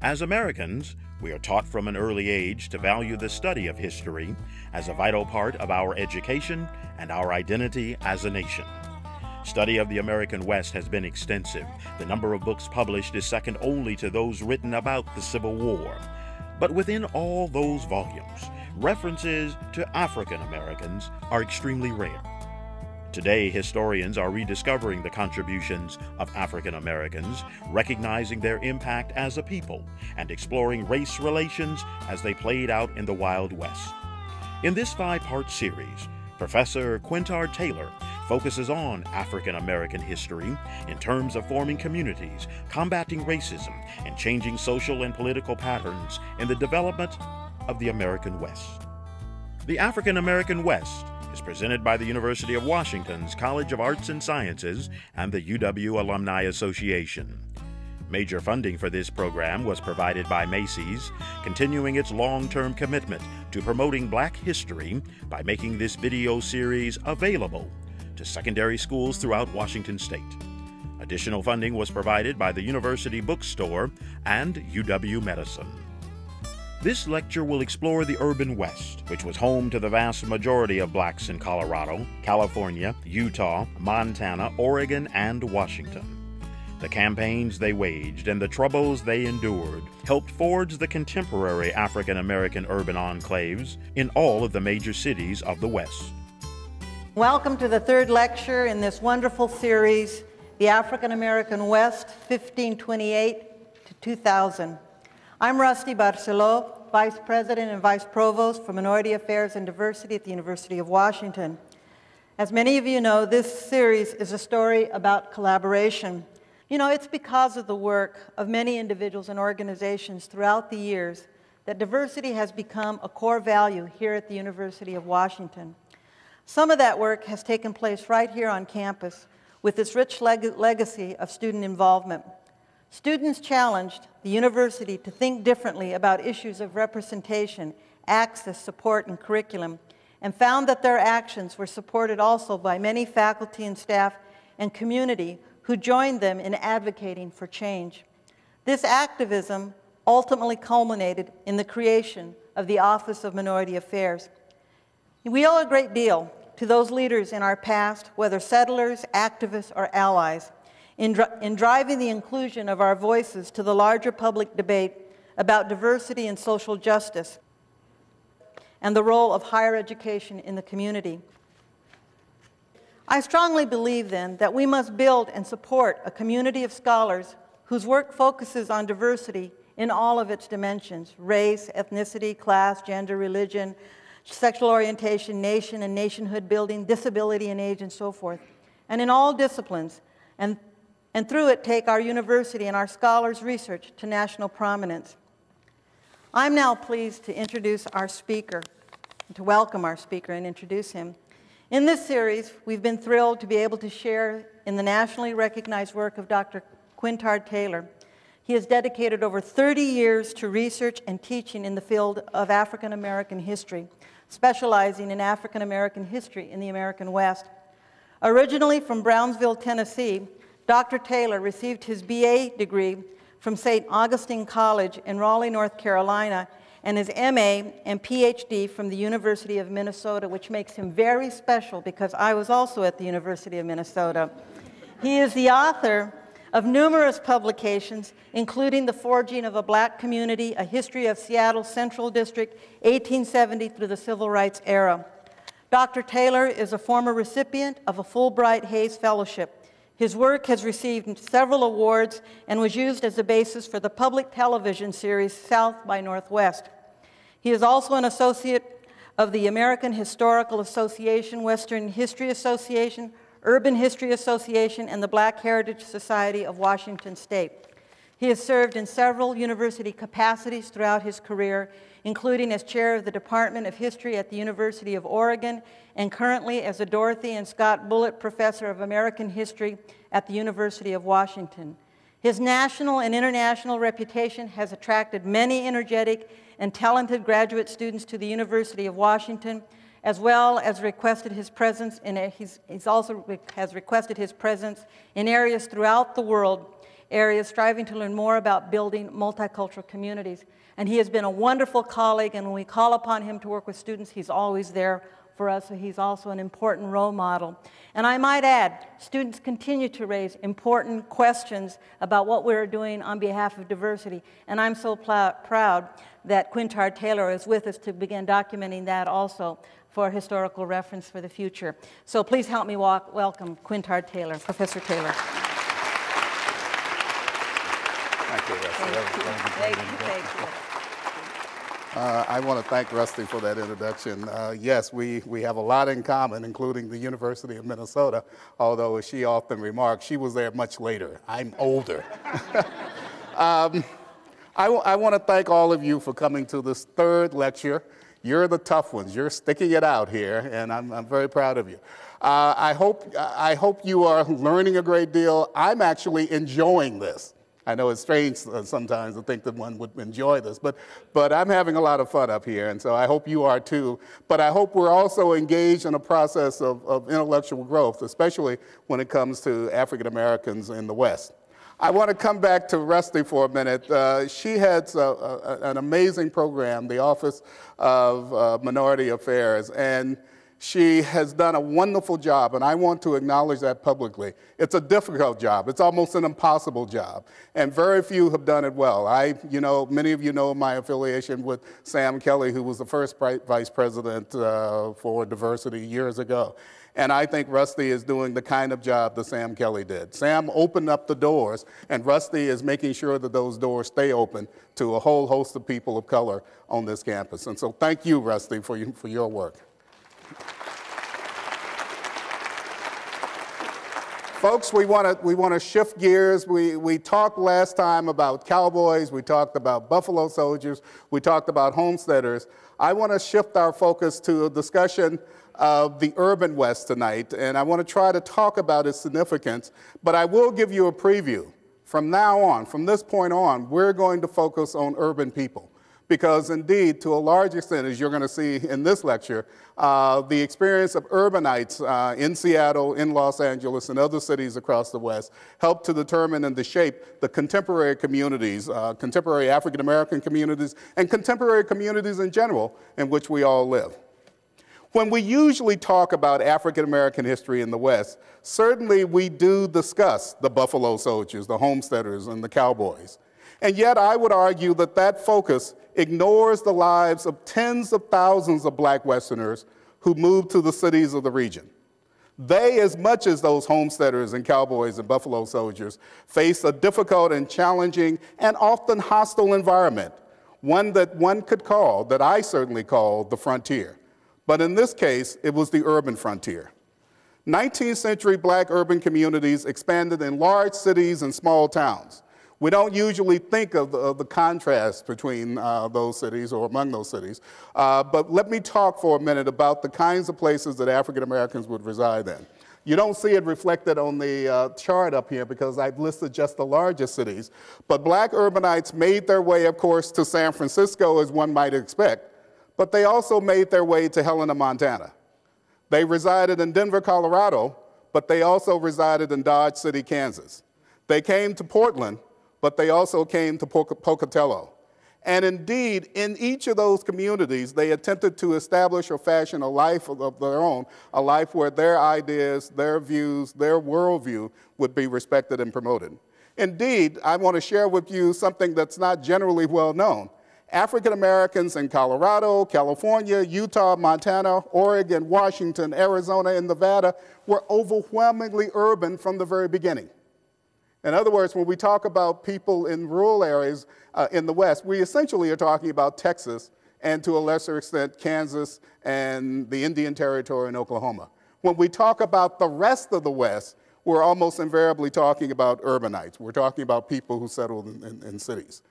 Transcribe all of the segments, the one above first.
As Americans, we are taught from an early age to value the study of history as a vital part of our education and our identity as a nation. Study of the American West has been extensive. The number of books published is second only to those written about the Civil War. But within all those volumes, references to African Americans are extremely rare. Today, historians are rediscovering the contributions of African Americans, recognizing their impact as a people, and exploring race relations as they played out in the Wild West. In this five part series, Professor Quintard Taylor focuses on African American history in terms of forming communities, combating racism, and changing social and political patterns in the development of the American West. The African American West is presented by the University of Washington's College of Arts and Sciences and the UW Alumni Association. Major funding for this program was provided by Macy's, continuing its long term commitment to promoting black history by making this video series available to secondary schools throughout Washington state. Additional funding was provided by the University Bookstore and UW Medicine. This lecture will explore the urban West, which was home to the vast majority of blacks in Colorado, California, Utah, Montana, Oregon, and Washington. The campaigns they waged and the troubles they endured helped forge the contemporary African American urban enclaves in all of the major cities of the West. Welcome to the third lecture in this wonderful series, The African American West, 1528 to 2000. I'm Rusty Barceló, Vice President and Vice Provost for Minority Affairs and Diversity at the University of Washington. As many of you know, this series is a story about collaboration. You know, it's because of the work of many individuals and organizations throughout the years that diversity has become a core value here at the University of Washington. Some of that work has taken place right here on campus with its rich leg legacy of student involvement. Students challenged the university to think differently about issues of representation, access, support, and curriculum, and found that their actions were supported also by many faculty and staff and community who joined them in advocating for change. This activism ultimately culminated in the creation of the Office of Minority Affairs. We owe a great deal to those leaders in our past, whether settlers, activists, or allies, in, dri in driving the inclusion of our voices to the larger public debate about diversity and social justice and the role of higher education in the community. I strongly believe then that we must build and support a community of scholars whose work focuses on diversity in all of its dimensions race, ethnicity, class, gender, religion, sexual orientation, nation and nationhood building, disability and age, and so forth. And in all disciplines, and and through it take our university and our scholars' research to national prominence. I'm now pleased to introduce our speaker, to welcome our speaker and introduce him. In this series, we've been thrilled to be able to share in the nationally recognized work of Dr. Quintard Taylor. He has dedicated over 30 years to research and teaching in the field of African American history, specializing in African American history in the American West. Originally from Brownsville, Tennessee, Dr. Taylor received his BA degree from St. Augustine College in Raleigh, North Carolina, and his MA and PhD from the University of Minnesota, which makes him very special because I was also at the University of Minnesota. He is the author of numerous publications, including The Forging of a Black Community, A History of Seattle Central District, 1870 through the Civil Rights Era. Dr. Taylor is a former recipient of a Fulbright Hays Fellowship. His work has received several awards and was used as a basis for the public television series South by Northwest. He is also an associate of the American Historical Association, Western History Association, Urban History Association, and the Black Heritage Society of Washington State. He has served in several university capacities throughout his career, including as chair of the Department of History at the University of Oregon and currently as a Dorothy and Scott Bullitt Professor of American History at the University of Washington. His national and international reputation has attracted many energetic and talented graduate students to the University of Washington, as well as requested his presence in a, he's, he's also has requested his presence in areas throughout the world areas, striving to learn more about building multicultural communities. And he has been a wonderful colleague, and when we call upon him to work with students, he's always there for us, so he's also an important role model. And I might add, students continue to raise important questions about what we're doing on behalf of diversity, and I'm so proud that Quintard Taylor is with us to begin documenting that also for historical reference for the future. So please help me walk, welcome Quintard Taylor, Professor Taylor. Thank you, Thank you. Thank you. Thank you. Uh, I want to thank Rusty for that introduction. Uh, yes, we, we have a lot in common, including the University of Minnesota, although, as she often remarks, she was there much later. I'm older. um, I, I want to thank all of you for coming to this third lecture. You're the tough ones. You're sticking it out here, and I'm, I'm very proud of you. Uh, I, hope, I hope you are learning a great deal. I'm actually enjoying this. I know it's strange uh, sometimes to think that one would enjoy this, but, but I'm having a lot of fun up here, and so I hope you are too. But I hope we're also engaged in a process of, of intellectual growth, especially when it comes to African Americans in the West. I want to come back to Rusty for a minute. Uh, she heads a, a, an amazing program, the Office of uh, Minority Affairs, and she has done a wonderful job, and I want to acknowledge that publicly. It's a difficult job. It's almost an impossible job, and very few have done it well. I, you know, many of you know my affiliation with Sam Kelly, who was the first vice president uh, for diversity years ago. And I think Rusty is doing the kind of job that Sam Kelly did. Sam opened up the doors, and Rusty is making sure that those doors stay open to a whole host of people of color on this campus. And so thank you, Rusty, for, you, for your work. Folks, we want to we want to shift gears. We we talked last time about cowboys. We talked about buffalo soldiers. We talked about homesteaders. I want to shift our focus to a discussion of the urban West tonight, and I want to try to talk about its significance. But I will give you a preview. From now on, from this point on, we're going to focus on urban people because indeed, to a large extent, as you're going to see in this lecture, uh, the experience of urbanites uh, in Seattle, in Los Angeles, and other cities across the West helped to determine and to shape the contemporary communities, uh, contemporary African American communities, and contemporary communities in general in which we all live. When we usually talk about African American history in the West, certainly we do discuss the Buffalo Soldiers, the homesteaders, and the cowboys. And yet, I would argue that that focus ignores the lives of tens of thousands of black Westerners who moved to the cities of the region. They, as much as those homesteaders and cowboys and buffalo soldiers, face a difficult and challenging and often hostile environment, one that one could call, that I certainly call, the frontier. But in this case, it was the urban frontier. 19th century black urban communities expanded in large cities and small towns. We don't usually think of the, of the contrast between uh, those cities or among those cities. Uh, but let me talk for a minute about the kinds of places that African Americans would reside in. You don't see it reflected on the uh, chart up here because I've listed just the largest cities. But black urbanites made their way, of course, to San Francisco, as one might expect, but they also made their way to Helena, Montana. They resided in Denver, Colorado, but they also resided in Dodge City, Kansas. They came to Portland, but they also came to Pocatello. And indeed, in each of those communities, they attempted to establish or fashion a life of their own, a life where their ideas, their views, their worldview would be respected and promoted. Indeed, I want to share with you something that's not generally well known. African Americans in Colorado, California, Utah, Montana, Oregon, Washington, Arizona, and Nevada were overwhelmingly urban from the very beginning. In other words, when we talk about people in rural areas uh, in the West, we essentially are talking about Texas and to a lesser extent, Kansas and the Indian Territory in Oklahoma. When we talk about the rest of the West, we're almost invariably talking about urbanites. We're talking about people who settled in, in, in cities.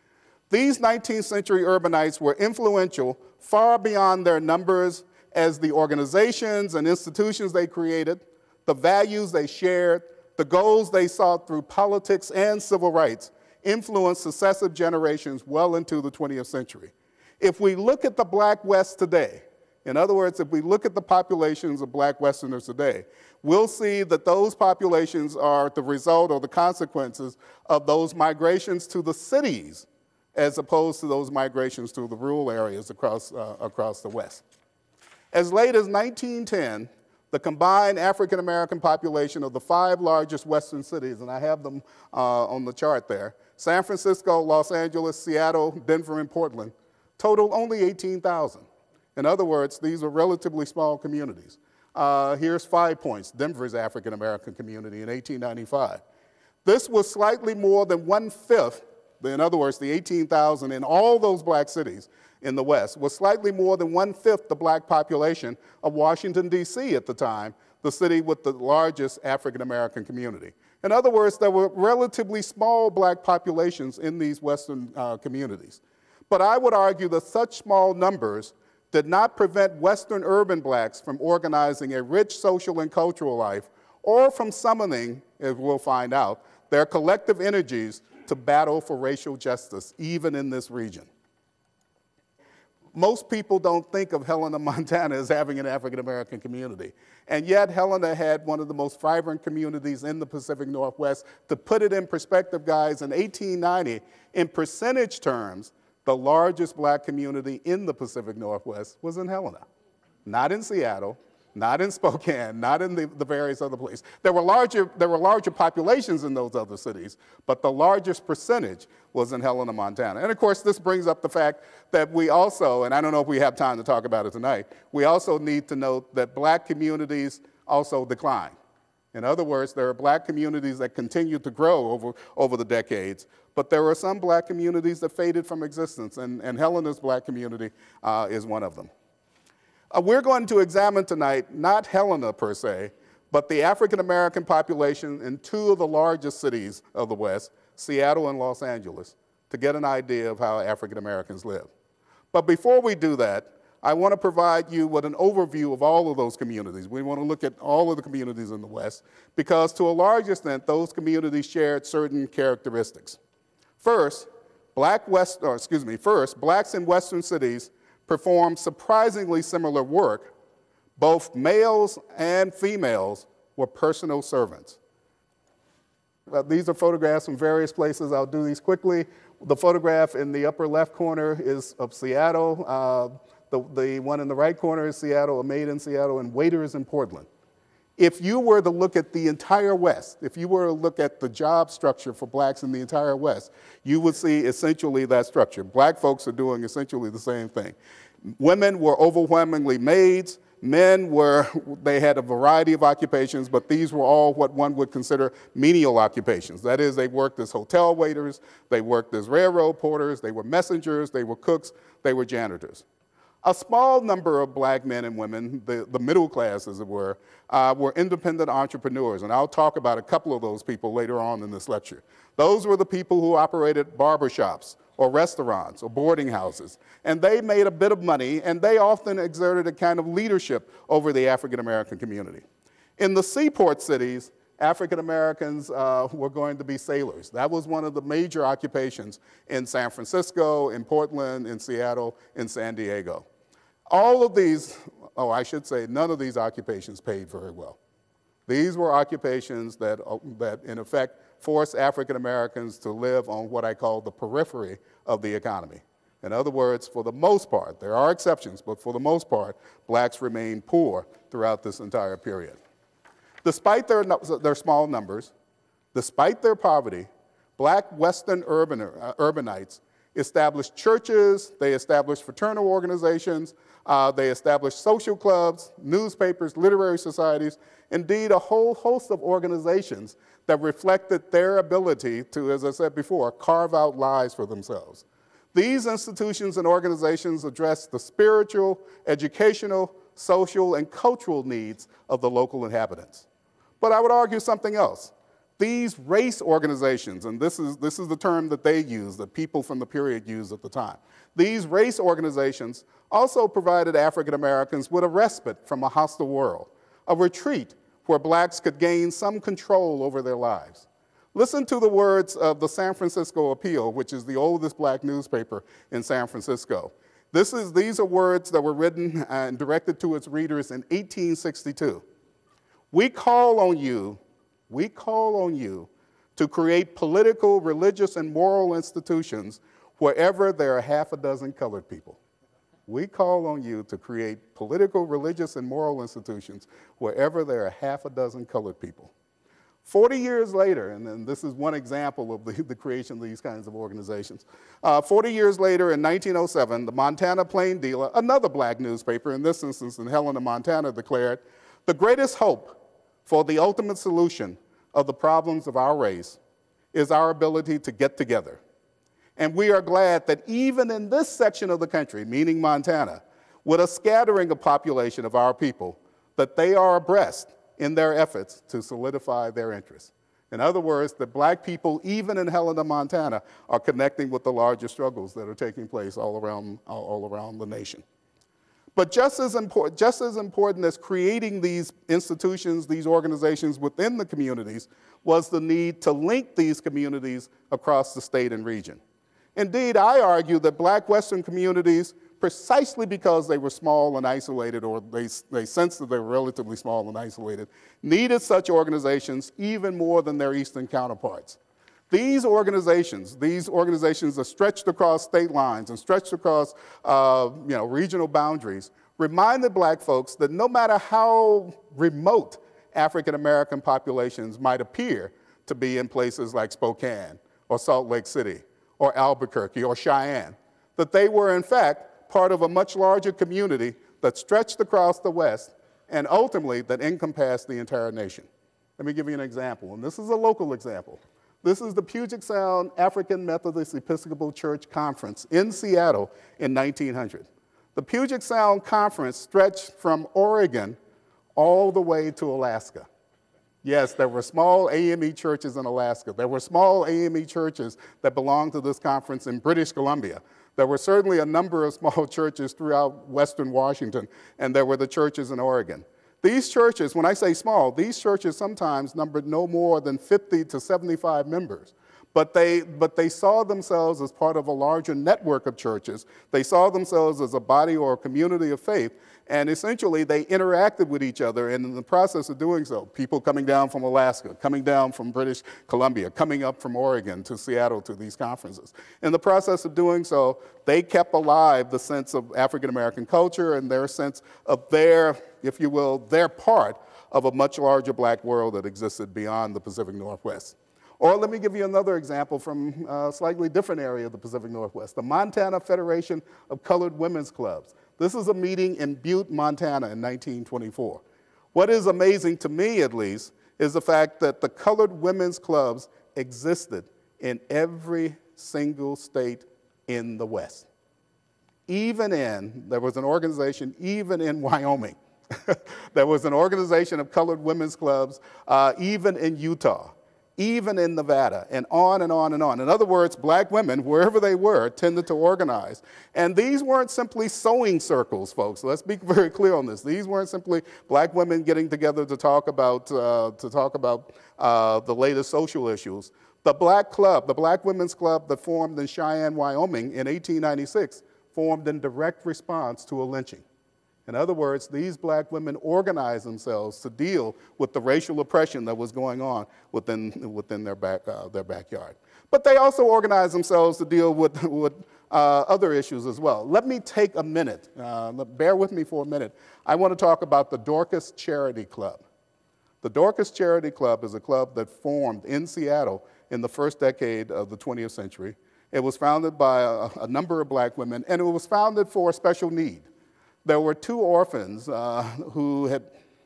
These 19th century urbanites were influential far beyond their numbers as the organizations and institutions they created, the values they shared, the goals they sought through politics and civil rights influenced successive generations well into the 20th century. If we look at the Black West today, In other words, if we look at the populations of black Westerners today, we'll see that those populations are the result or the consequences of those migrations to the cities as opposed to those migrations to the rural areas across, uh, across the West. As late as 1910, the combined African American population of the five largest Western cities, and I have them uh, on the chart there San Francisco, Los Angeles, Seattle, Denver, and Portland, total only 18,000. In other words, these are relatively small communities. Uh, here's five points Denver's African American community in 1895. This was slightly more than one fifth, in other words, the 18,000 in all those black cities in the West was slightly more than one fifth the black population of Washington, D.C. at the time, the city with the largest African American community. In other words, there were relatively small black populations in these Western uh, communities. But I would argue that such small numbers did not prevent Western urban blacks from organizing a rich social and cultural life or from summoning, as we'll find out, their collective energies to battle for racial justice, even in this region. Most people don't think of Helena, Montana as having an African American community. And yet, Helena had one of the most vibrant communities in the Pacific Northwest. To put it in perspective, guys, in 1890, in percentage terms, the largest black community in the Pacific Northwest was in Helena, not in Seattle, not in Spokane, not in the, the, various other places. There were, larger, there were larger populations in those other cities, but the largest percentage was in Helena, Montana. And of course, this brings up the fact that we also, and I don't know if we have time to talk about it tonight, we also need to note that black communities also decline. In other words, there are black communities that continue to grow over, over the decades, but there are some black communities that faded from existence, and, and Helena's black community uh, is one of them. Uh, we're going to examine tonight not Helena per se, but the African American population in two of the largest cities of the West, Seattle and Los Angeles, to get an idea of how African Americans live. But before we do that, I want to provide you with an overview of all of those communities. We want to look at all of the communities in the West because, to a large extent, those communities shared certain characteristics. First, black West, or excuse me, first, blacks in Western cities performed surprisingly similar work. Both males and females were personal servants. These are photographs from various places. I'll do these quickly. The photograph in the upper left corner is of Seattle. Uh, the, the one in the right corner is Seattle, a maid in Seattle, and waiters in Portland. If you were to look at the entire West, if you were to look at the job structure for blacks in the entire West, you would see essentially that structure. Black folks are doing essentially the same thing. Women were overwhelmingly maids. Men were, they had a variety of occupations, but these were all what one would consider menial occupations. That is, they worked as hotel waiters, they worked as railroad porters, they were messengers, they were cooks, they were janitors. A small number of black men and women, the, the middle class as it were, uh, were independent entrepreneurs, and I'll talk about a couple of those people later on in this lecture. Those were the people who operated barbershops or restaurants or boarding houses, and they made a bit of money, and they often exerted a kind of leadership over the African American community. In the seaport cities, African Americans uh, were going to be sailors. That was one of the major occupations in San Francisco, in Portland, in Seattle, in San Diego. All of these, oh, I should say, none of these occupations paid very well. These were occupations that, uh, that in effect, forced African Americans to live on what I call the periphery of the economy. In other words, for the most part, there are exceptions, but for the most part, blacks remained poor throughout this entire period. Despite their, their small numbers, despite their poverty, black Western urban, uh, urbanites established churches, they established fraternal organizations, uh, they established social clubs, newspapers, literary societies, indeed, a whole host of organizations that reflected their ability to, as I said before, carve out lives for themselves. These institutions and organizations address the spiritual, educational, social, and cultural needs of the local inhabitants. But I would argue something else. These race organizations, and this is, this is the term that they use, that people from the period used at the time, these race organizations also provided African Americans with a respite from a hostile world, a retreat where blacks could gain some control over their lives. Listen to the words of the San Francisco Appeal, which is the oldest black newspaper in San Francisco. This is, these are words that were written and directed to its readers in 1862. We call on you, we call on you to create political, religious, and moral institutions wherever there are half a dozen colored people. We call on you to create political, religious, and moral institutions wherever there are half a dozen colored people. 40 years later, and then this is one example of the, the creation of these kinds of organizations. Uh, 40 years later, in 1907, the Montana Plain Dealer, another black newspaper, in this instance in Helena, Montana, declared, the greatest hope for the ultimate solution of the problems of our race is our ability to get together. And we are glad that even in this section of the country, meaning Montana, with a scattering of population of our people, that they are abreast in their efforts to solidify their interests. In other words, the black people, even in Helena, Montana, are connecting with the larger struggles that are taking place all around, all around the nation. But just as, important, just as important as creating these institutions, these organizations within the communities, was the need to link these communities across the state and region. Indeed, I argue that black Western communities precisely because they were small and isolated, or they, they sensed that they were relatively small and isolated, needed such organizations even more than their Eastern counterparts. These organizations, these organizations that stretched across state lines and stretched across uh, you know, regional boundaries, reminded black folks that no matter how remote African American populations might appear to be in places like Spokane or Salt Lake City or Albuquerque or Cheyenne, that they were in fact part of a much larger community that stretched across the West and ultimately that encompassed the entire nation. Let me give you an example, and this is a local example. This is the Puget Sound African Methodist Episcopal Church Conference in Seattle in 1900. The Puget Sound Conference stretched from Oregon all the way to Alaska. Yes, there were small AME churches in Alaska. There were small AME churches that belonged to this conference in British Columbia. There were certainly a number of small churches throughout western Washington, and there were the churches in Oregon. These churches, when I say small, these churches sometimes numbered no more than 50 to 75 members. But they, but they saw themselves as part of a larger network of churches. They saw themselves as a body or a community of faith. And essentially, they interacted with each other. And in the process of doing so, people coming down from Alaska, coming down from British Columbia, coming up from Oregon to Seattle to these conferences. In the process of doing so, they kept alive the sense of African American culture and their sense of their, if you will, their part of a much larger black world that existed beyond the Pacific Northwest. Or let me give you another example from a slightly different area of the Pacific Northwest, the Montana Federation of Colored Women's Clubs. This is a meeting in Butte, Montana in 1924. What is amazing to me, at least, is the fact that the colored women's clubs existed in every single state in the West. Even in, there was an organization, even in Wyoming. there was an organization of colored women's clubs, uh, even in Utah even in Nevada, and on and on and on. In other words, black women, wherever they were, tended to organize. And these weren't simply sewing circles, folks. Let's be very clear on this. These weren't simply black women getting together to talk about, uh, to talk about uh, the latest social issues. The Black Club, the Black Women's Club that formed in Cheyenne, Wyoming in 1896, formed in direct response to a lynching. In other words, these black women organized themselves to deal with the racial oppression that was going on within, within their, back, uh, their backyard. But they also organized themselves to deal with, with uh, other issues as well. Let me take a minute, uh, bear with me for a minute. I want to talk about the Dorcas Charity Club. The Dorcas Charity Club is a club that formed in Seattle in the first decade of the 20th century. It was founded by a, a number of black women, and it was founded for a special need there were two orphans uh, who had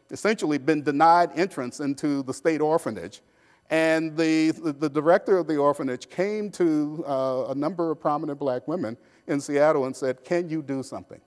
essentially been denied entrance into the state orphanage. And the, the, director of the orphanage came to uh, a number of prominent black women in Seattle and said, Can you do something?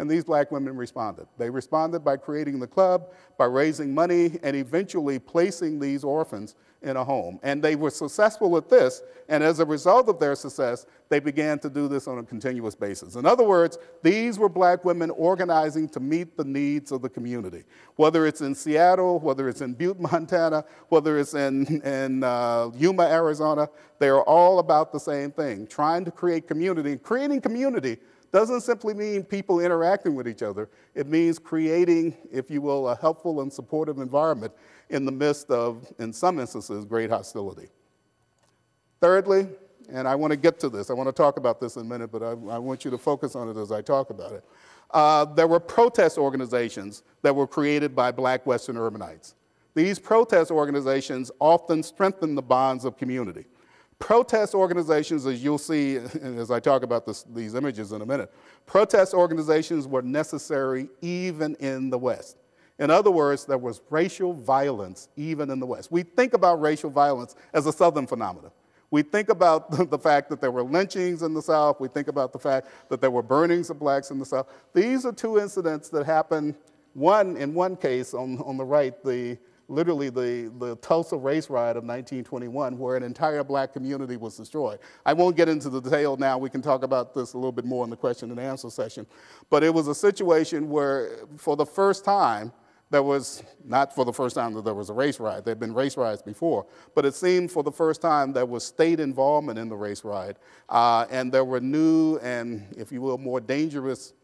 And these black women responded. They responded by creating the club, by raising money, and eventually placing these orphans in a home. And they were successful at this, and as a result of their success, they began to do this on a continuous basis. In other words, these were black women organizing to meet the needs of the community. Whether it's in Seattle, whether it's in Butte, Montana, whether it's in, in uh, Yuma, Arizona, they are all about the same thing, trying to create community. Creating community doesn't simply mean people interacting with each other. It means creating, if you will, a helpful and supportive environment in the midst of, in some instances, great hostility. Thirdly, and I want to get to this, I want to talk about this in a minute, but I, I want you to focus on it as I talk about it. Uh, there were protest organizations that were created by black Western urbanites. These protest organizations often strengthen the bonds of community. Protest organizations, as you'll see as I talk about this, these images in a minute, protest organizations were necessary even in the West. In other words, there was racial violence even in the West. We think about racial violence as a Southern phenomenon. We think about the fact that there were lynchings in the South. We think about the fact that there were burnings of blacks in the South. These are two incidents that happened, one, in one case on, on the right, the literally the, the Tulsa race riot of 1921, where an entire black community was destroyed. I won't get into the detail now. We can talk about this a little bit more in the question and answer session. But it was a situation where, for the first time, there was, not for the first time that there was a race riot, there had been race riots before, but it seemed for the first time there was state involvement in the race riot, uh, and there were new and, if you will, more dangerous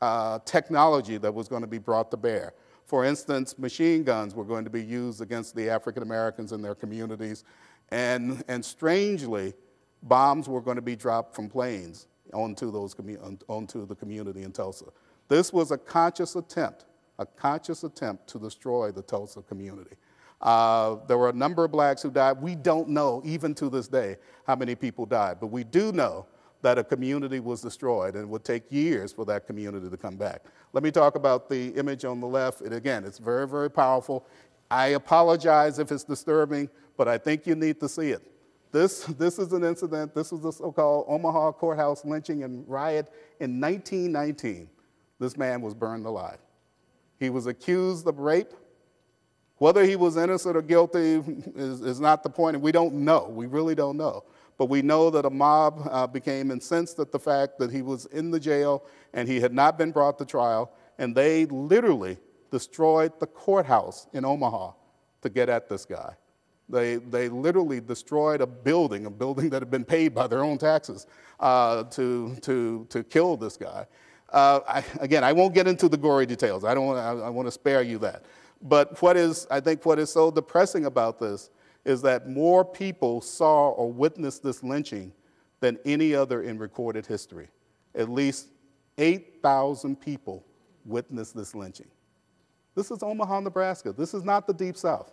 uh, technology that was going to be brought to bear. For instance, machine guns were going to be used against the African Americans in their communities. And, and strangely, bombs were going to be dropped from planes onto, those onto the community in Tulsa. This was a conscious attempt, a conscious attempt to destroy the Tulsa community. Uh, there were a number of blacks who died. We don't know, even to this day, how many people died, but we do know that a community was destroyed, and it would take years for that community to come back. Let me talk about the image on the left. And again, it's very, very powerful. I apologize if it's disturbing, but I think you need to see it. This, this is an incident, this was the so called Omaha courthouse lynching and riot in 1919. This man was burned alive. He was accused of rape. Whether he was innocent or guilty is, is not the point, and we don't know. We really don't know. But we know that a mob uh, became incensed at the fact that he was in the jail and he had not been brought to trial, and they literally destroyed the courthouse in Omaha to get at this guy. They, they literally destroyed a building, a building that had been paid by their own taxes, uh, to, to, to kill this guy. Uh, I, again, I won't get into the gory details. I, don't, I, I want to spare you that. But what is, I think what is so depressing about this is that more people saw or witnessed this lynching than any other in recorded history. At least 8,000 people witnessed this lynching. This is Omaha, Nebraska. This is not the Deep South.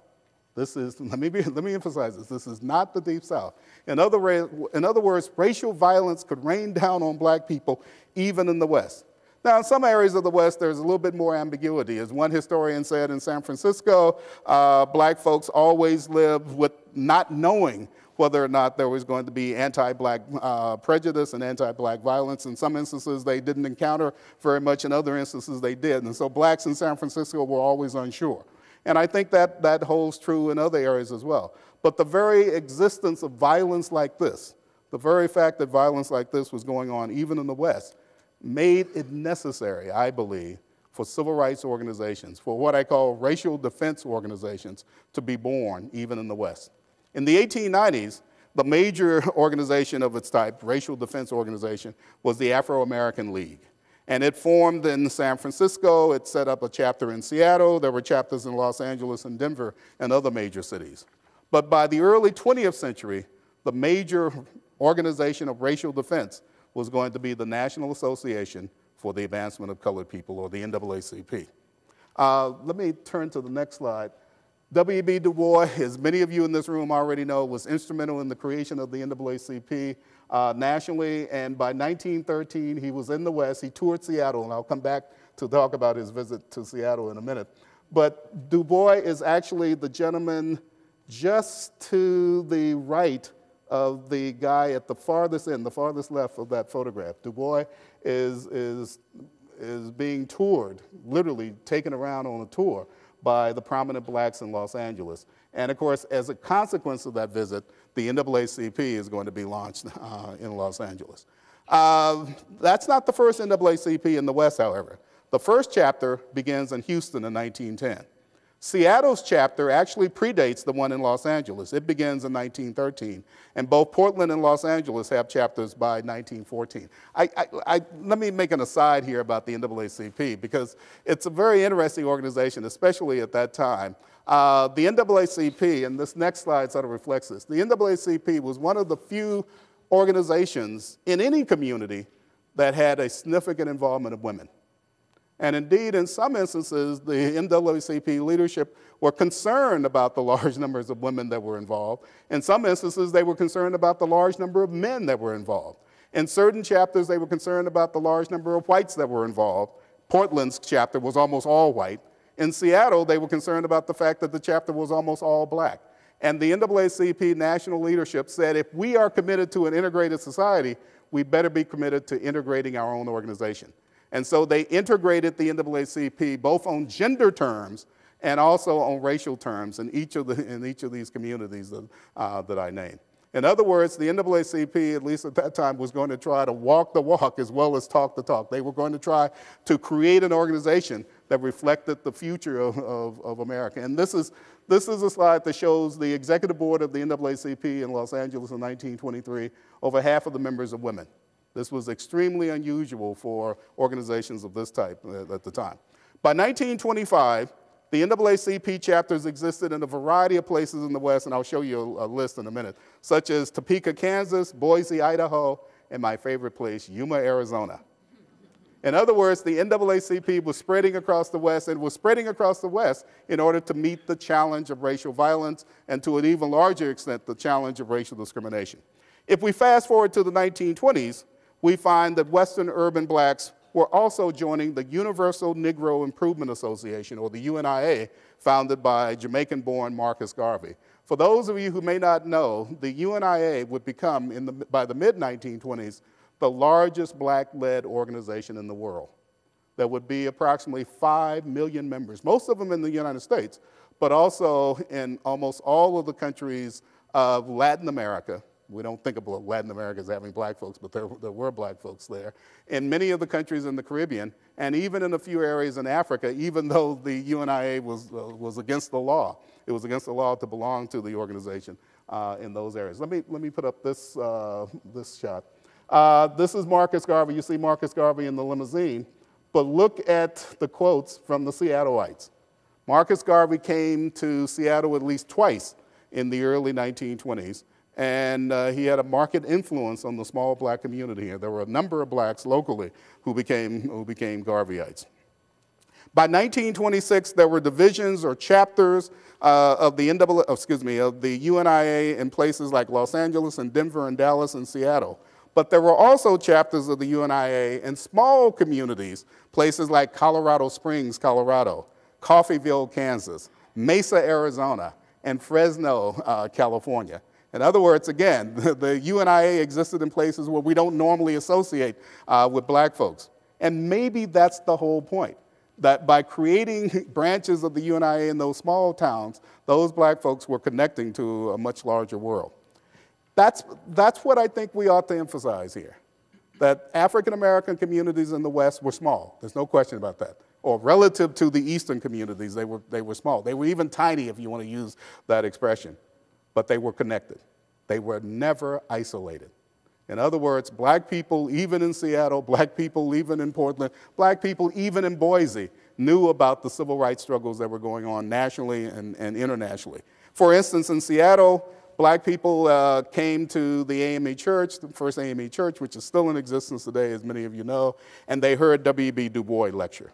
This is, let me, be, let me emphasize this, this is not the Deep South. In other, in other words, racial violence could rain down on black people even in the West. Now, in some areas of the West, there's a little bit more ambiguity. As one historian said in San Francisco, uh, black folks always lived with not knowing whether or not there was going to be anti black uh, prejudice and anti black violence. In some instances, they didn't encounter very much, in other instances, they did. And so, blacks in San Francisco were always unsure. And I think that, that holds true in other areas as well. But the very existence of violence like this, the very fact that violence like this was going on even in the West, made it necessary, I believe, for civil rights organizations, for what I call racial defense organizations, to be born even in the West. In the 1890s, the major organization of its type, racial defense organization, was the Afro American League. And it formed in San Francisco, it set up a chapter in Seattle, there were chapters in Los Angeles and Denver and other major cities. But by the early 20th century, the major organization of racial defense was going to be the National Association for the Advancement of Colored People, or the NAACP. Uh, let me turn to the next slide. W.E.B. Du Bois, as many of you in this room already know, was instrumental in the creation of the NAACP uh, nationally, and by 1913, he was in the West. He toured Seattle, and I'll come back to talk about his visit to Seattle in a minute. But Du Bois is actually the gentleman just to the right of the guy at the farthest end, the farthest left of that photograph. Du Bois is, is, is being toured, literally taken around on a tour by the prominent blacks in Los Angeles. And of course, as a consequence of that visit, the NAACP is going to be launched uh, in Los Angeles. Uh, that's not the first NAACP in the West, however. The first chapter begins in Houston in 1910. Seattle's chapter actually predates the one in Los Angeles. It begins in 1913. And both Portland and Los Angeles have chapters by 1914. I, I, I, let me make an aside here about the NAACP because it's a very interesting organization, especially at that time. Uh, the NAACP, and this next slide sort of reflects this, the NAACP was one of the few organizations in any community that had a significant involvement of women. And indeed, in some instances, the NAACP leadership were concerned about the large numbers of women that were involved. In some instances, they were concerned about the large number of men that were involved. In certain chapters, they were concerned about the large number of whites that were involved. Portland's chapter was almost all white. In Seattle, they were concerned about the fact that the chapter was almost all black. And the NAACP national leadership said if we are committed to an integrated society, we better be committed to integrating our own organization. And so they integrated the NAACP both on gender terms and also on racial terms in each of, the, in each of these communities that, uh, that I named. In other words, the NAACP, at least at that time, was going to try to walk the walk as well as talk the talk. They were going to try to create an organization that reflected the future of, of, of America. And this is, this is a slide that shows the executive board of the NAACP in Los Angeles in 1923, over half of the members are women. This was extremely unusual for organizations of this type uh, at the time. By 1925, the NAACP chapters existed in a variety of places in the West, and I'll show you a, list in a minute, such as Topeka, Kansas, Boise, Idaho, and my favorite place, Yuma, Arizona. In other words, the NAACP was spreading across the West and was spreading across the West in order to meet the challenge of racial violence and to an even larger extent, the challenge of racial discrimination. If we fast forward to the 1920s, we find that Western urban blacks were also joining the Universal Negro Improvement Association, or the UNIA, founded by Jamaican born Marcus Garvey. For those of you who may not know, the UNIA would become, the, by the mid 1920s, the largest black led organization in the world. There would be approximately 5 million members, most of them in the United States, but also in almost all of the countries of Latin America, we don't think of Latin America as having black folks, but there, there were black folks there. In many of the countries in the Caribbean, and even in a few areas in Africa, even though the UNIA was, uh, was against the law, it was against the law to belong to the organization uh, in those areas. Let me, let me put up this, uh, this shot. Uh, this is Marcus Garvey. You see Marcus Garvey in the limousine, but look at the quotes from the Seattleites. Marcus Garvey came to Seattle at least twice in the early 1920s and uh, he had a marked influence on the small black community here. There were a number of blacks locally who became, who became Garveyites. By 1926, there were divisions or chapters uh, of the NAA, excuse me, of the UNIA in places like Los Angeles and Denver and Dallas and Seattle. But there were also chapters of the UNIA in small communities, places like Colorado Springs, Colorado, Coffeyville, Kansas, Mesa, Arizona, and Fresno, uh, California. In other words, again, the, UNIA existed in places where we don't normally associate uh, with black folks. And maybe that's the whole point that by creating branches of the UNIA in those small towns, those black folks were connecting to a much larger world. That's, that's what I think we ought to emphasize here. That African American communities in the West were small. There's no question about that. Or relative to the Eastern communities, they were, they were small. They were even tiny, if you want to use that expression but they were connected. They were never isolated. In other words, black people, even in Seattle, black people, even in Portland, black people, even in Boise, knew about the civil rights struggles that were going on nationally and, and internationally. For instance, in Seattle, black people uh, came to the AME Church, the first AME Church, which is still in existence today, as many of you know, and they heard W.B. Du Bois lecture.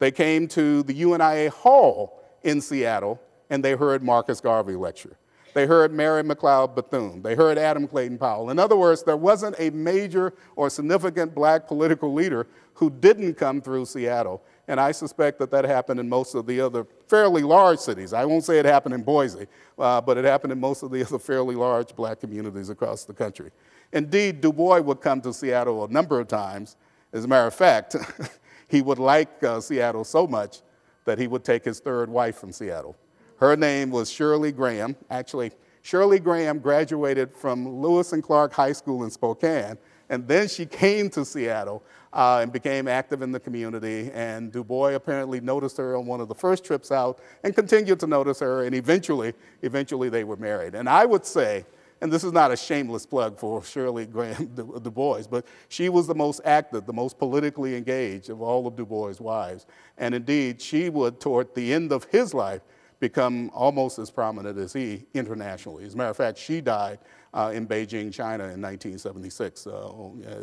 They came to the UNIA Hall in Seattle, and they heard Marcus Garvey lecture. They heard Mary McLeod Bethune. They heard Adam Clayton Powell. In other words, there wasn't a major or significant black political leader who didn't come through Seattle. And I suspect that that happened in most of the other fairly large cities. I won't say it happened in Boise, uh, but it happened in most of the other fairly large black communities across the country. Indeed, Du Bois would come to Seattle a number of times. As a matter of fact, he would like uh, Seattle so much that he would take his third wife from Seattle. Her name was Shirley Graham. Actually, Shirley Graham graduated from Lewis and Clark High School in Spokane, And then she came to Seattle uh, and became active in the community. And Du Bois apparently noticed her on one of the first trips out and continued to notice her. And eventually, eventually they were married. And I would say, and this is not a shameless plug for Shirley Graham Du, du Bois, but she was the most active, the most politically engaged of all of Du Bois' wives. And indeed, she would, toward the end of his life, become almost as prominent as he internationally. As a matter of fact, she died uh, in Beijing, China in 1976 uh,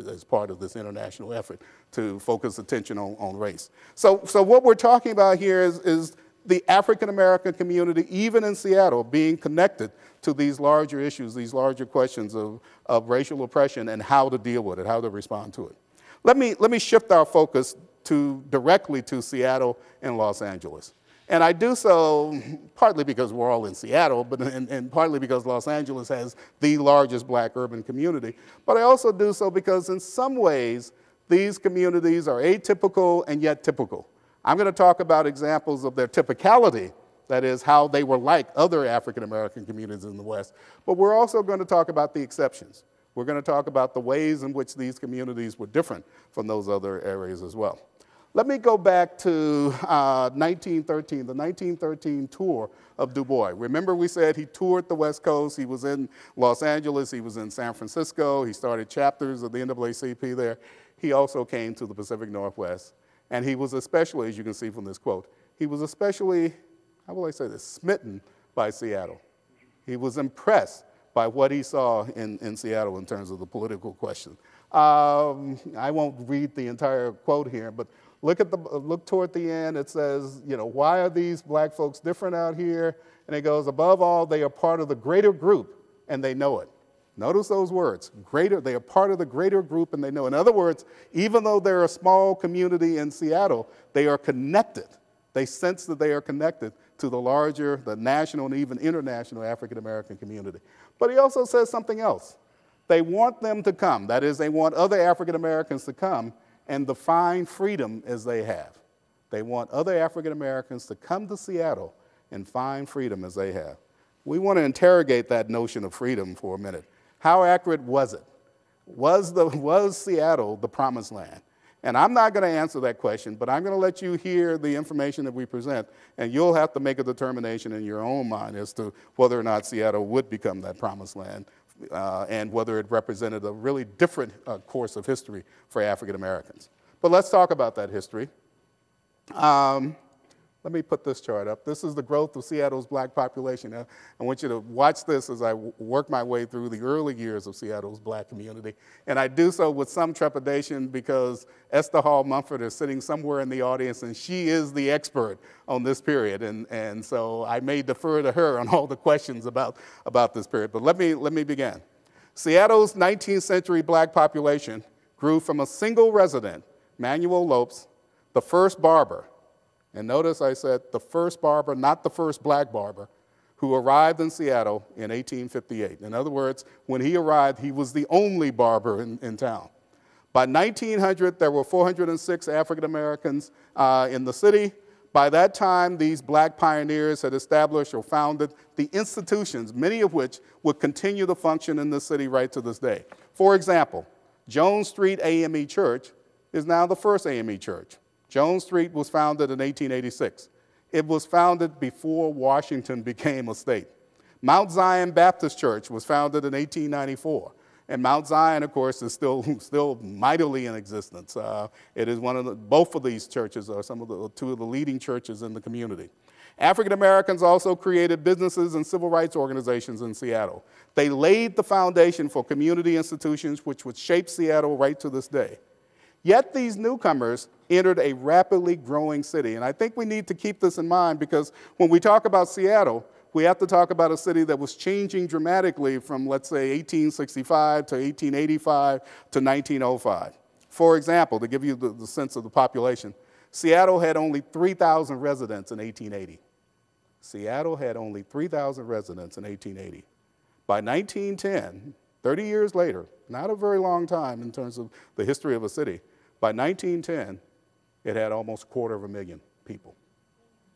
as part of this international effort to focus attention on, on race. So, so what we're talking about here is, is the African American community, even in Seattle, being connected to these larger issues, these larger questions of, of racial oppression and how to deal with it, how to respond to it. Let me, let me shift our focus to, directly to Seattle and Los Angeles. And I do so partly because we're all in Seattle, but and, and, partly because Los Angeles has the largest black urban community. But I also do so because in some ways, these communities are atypical and yet typical. I'm going to talk about examples of their typicality, that is, how they were like other African American communities in the West. But we're also going to talk about the exceptions. We're going to talk about the ways in which these communities were different from those other areas as well. Let me go back to uh, 1913, the 1913 tour of Du Bois. Remember, we said he toured the West Coast. He was in Los Angeles, he was in San Francisco, he started chapters of the NAACP there. He also came to the Pacific Northwest. And he was especially, as you can see from this quote, he was especially, how will I say this, smitten by Seattle. He was impressed by what he saw in, in Seattle in terms of the political question. Um, I won't read the entire quote here, but Look, at the, look toward the end. It says, you know, why are these black folks different out here? And it goes, above all, they are part of the greater group and they know it. Notice those words. Greater, they are part of the greater group and they know. In other words, even though they're a small community in Seattle, they are connected. They sense that they are connected to the larger, the national, and even international African American community. But he also says something else. They want them to come. That is, they want other African Americans to come and define freedom as they have. They want other African Americans to come to Seattle and find freedom as they have. We want to interrogate that notion of freedom for a minute. How accurate was it? Was, the, was Seattle the promised land? And I'm not going to answer that question, but I'm going to let you hear the information that we present, and you'll have to make a determination in your own mind as to whether or not Seattle would become that promised land uh, and whether it represented a really different uh, course of history for African Americans. But let's talk about that history. Um, let me put this chart up. This is the growth of Seattle's black population. I want you to watch this as I work my way through the early years of Seattle's black community. And I do so with some trepidation because Esther Hall Mumford is sitting somewhere in the audience and she is the expert on this period. And, and so I may defer to her on all the questions about, about this period. But let me, let me begin. Seattle's 19th century black population grew from a single resident, Manuel Lopes, the first barber, and notice I said the first barber, not the first black barber, who arrived in Seattle in 1858. In other words, when he arrived, he was the only barber in, in town. By 1900, there were 406 African Americans uh, in the city. By that time, these black pioneers had established or founded the institutions, many of which would continue to function in the city right to this day. For example, Jones Street AME Church is now the first AME church. Jones Street was founded in 1886. It was founded before Washington became a state. Mount Zion Baptist Church was founded in 1894. And Mount Zion, of course, is still, still mightily in existence. Uh, it is one of the, both of these churches are some of the, two of the leading churches in the community. African Americans also created businesses and civil rights organizations in Seattle. They laid the foundation for community institutions which would shape Seattle right to this day. Yet these newcomers entered a rapidly growing city. And I think we need to keep this in mind because when we talk about Seattle, we have to talk about a city that was changing dramatically from, let's say, 1865 to 1885 to 1905. For example, to give you the, the sense of the population, Seattle had only 3,000 residents in 1880. Seattle had only 3,000 residents in 1880. By 1910, 30 years later, not a very long time in terms of the history of a city, by 1910, it had almost a quarter of a million people.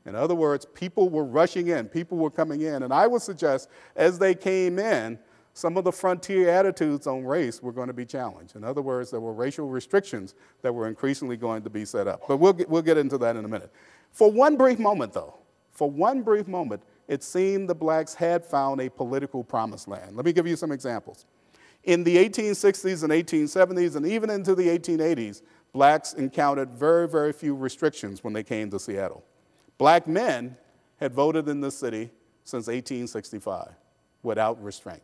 In other words, people were rushing in, people were coming in. And I would suggest as they came in, some of the frontier attitudes on race were going to be challenged. In other words, there were racial restrictions that were increasingly going to be set up. But we'll get, we'll get into that in a minute. For one brief moment, though, for one brief moment, it seemed the blacks had found a political promised land. Let me give you some examples. In the 1860s and 1870s, and even into the 1880s, blacks encountered very, very few restrictions when they came to Seattle. Black men had voted in this city since 1865 without restraint.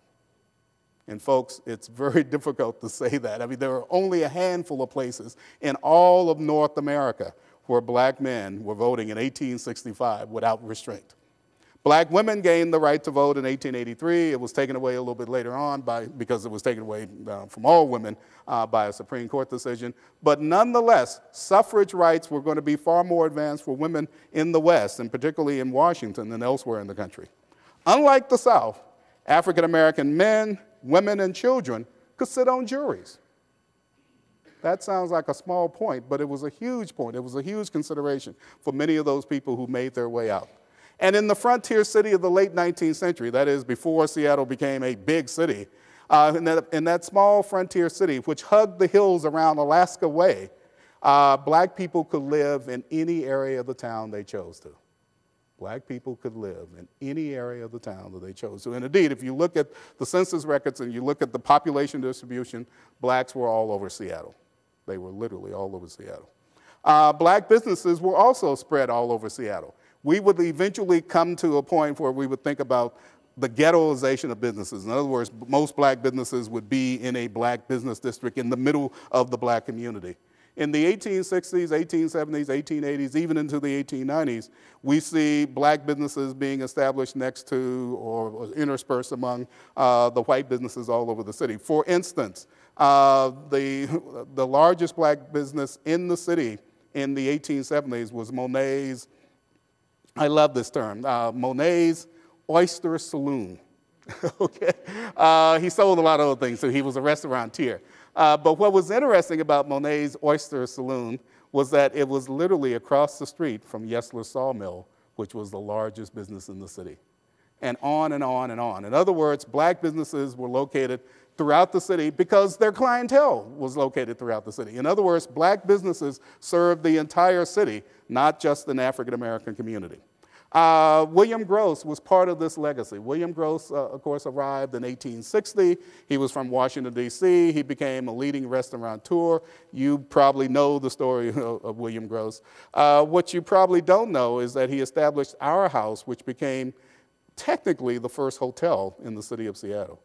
And folks, it's very difficult to say that. I mean, there are only a handful of places in all of North America where black men were voting in 1865 without restraint. Black women gained the right to vote in 1883. It was taken away a little bit later on by, because it was taken away uh, from all women uh, by a Supreme Court decision. But nonetheless, suffrage rights were going to be far more advanced for women in the West, and particularly in Washington than elsewhere in the country. Unlike the South, African American men, women, and children could sit on juries. That sounds like a small point, but it was a huge point. It was a huge consideration for many of those people who made their way out. And in the frontier city of the late 19th century, that is before Seattle became a big city, uh, in, that, in, that, small frontier city, which hugged the hills around Alaska Way, uh, black people could live in any area of the town they chose to. Black people could live in any area of the town that they chose to. And indeed, if you look at the census records and you look at the population distribution, blacks were all over Seattle. They were literally all over Seattle. Uh, black businesses were also spread all over Seattle. We would eventually come to a point where we would think about the ghettoization of businesses. In other words, most black businesses would be in a black business district in the middle of the black community. In the 1860s, 1870s, 1880s, even into the 1890s, we see black businesses being established next to or interspersed among uh, the white businesses all over the city. For instance, uh, the, the largest black business in the city in the 1870s was Monet's, I love this term, uh, Monet's Oyster Saloon. okay? Uh, he sold a lot of other things, so he was a restaurateur. Uh, but what was interesting about Monet's Oyster Saloon was that it was literally across the street from Yesler Sawmill, which was the largest business in the city. And on and on and on. In other words, black businesses were located throughout the city because their clientele was located throughout the city. In other words, black businesses served the entire city, not just an African American community. Uh, William Gross was part of this legacy. William Gross, uh, of course, arrived in 1860. He was from Washington, D.C. He became a leading restaurateur. You probably know the story of, of William Gross. Uh, what you probably don't know is that he established Our House, which became technically the first hotel in the city of Seattle.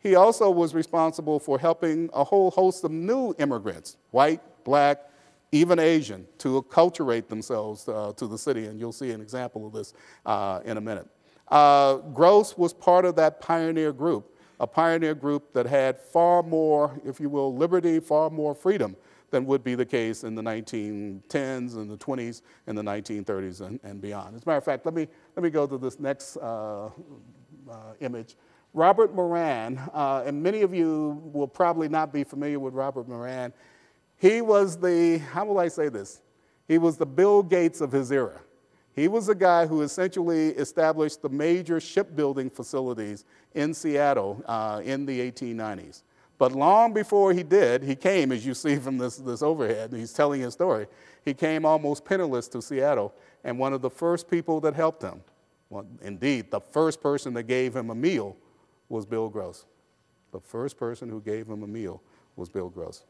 He also was responsible for helping a whole host of new immigrants, white, black, even Asian, to acculturate themselves uh, to the city, and you'll see an example of this uh, in a minute. Uh, Gross was part of that pioneer group, a pioneer group that had far more, if you will, liberty, far more freedom than would be the case in the 1910s and the 20s and the 1930s and, and beyond. As a matter of fact, let me, let me go to this next uh, uh, image. Robert Moran, uh, and many of you will probably not be familiar with Robert Moran. He was the, how will I say this? He was the Bill Gates of his era. He was a guy who essentially established the major shipbuilding facilities in Seattle uh, in the 1890s. But long before he did, he came, as you see from this, this overhead, he's telling his story, he came almost penniless to Seattle, and one of the first people that helped him, well, indeed, the first person that gave him a meal was Bill Gross. The first person who gave him a meal was Bill Gross.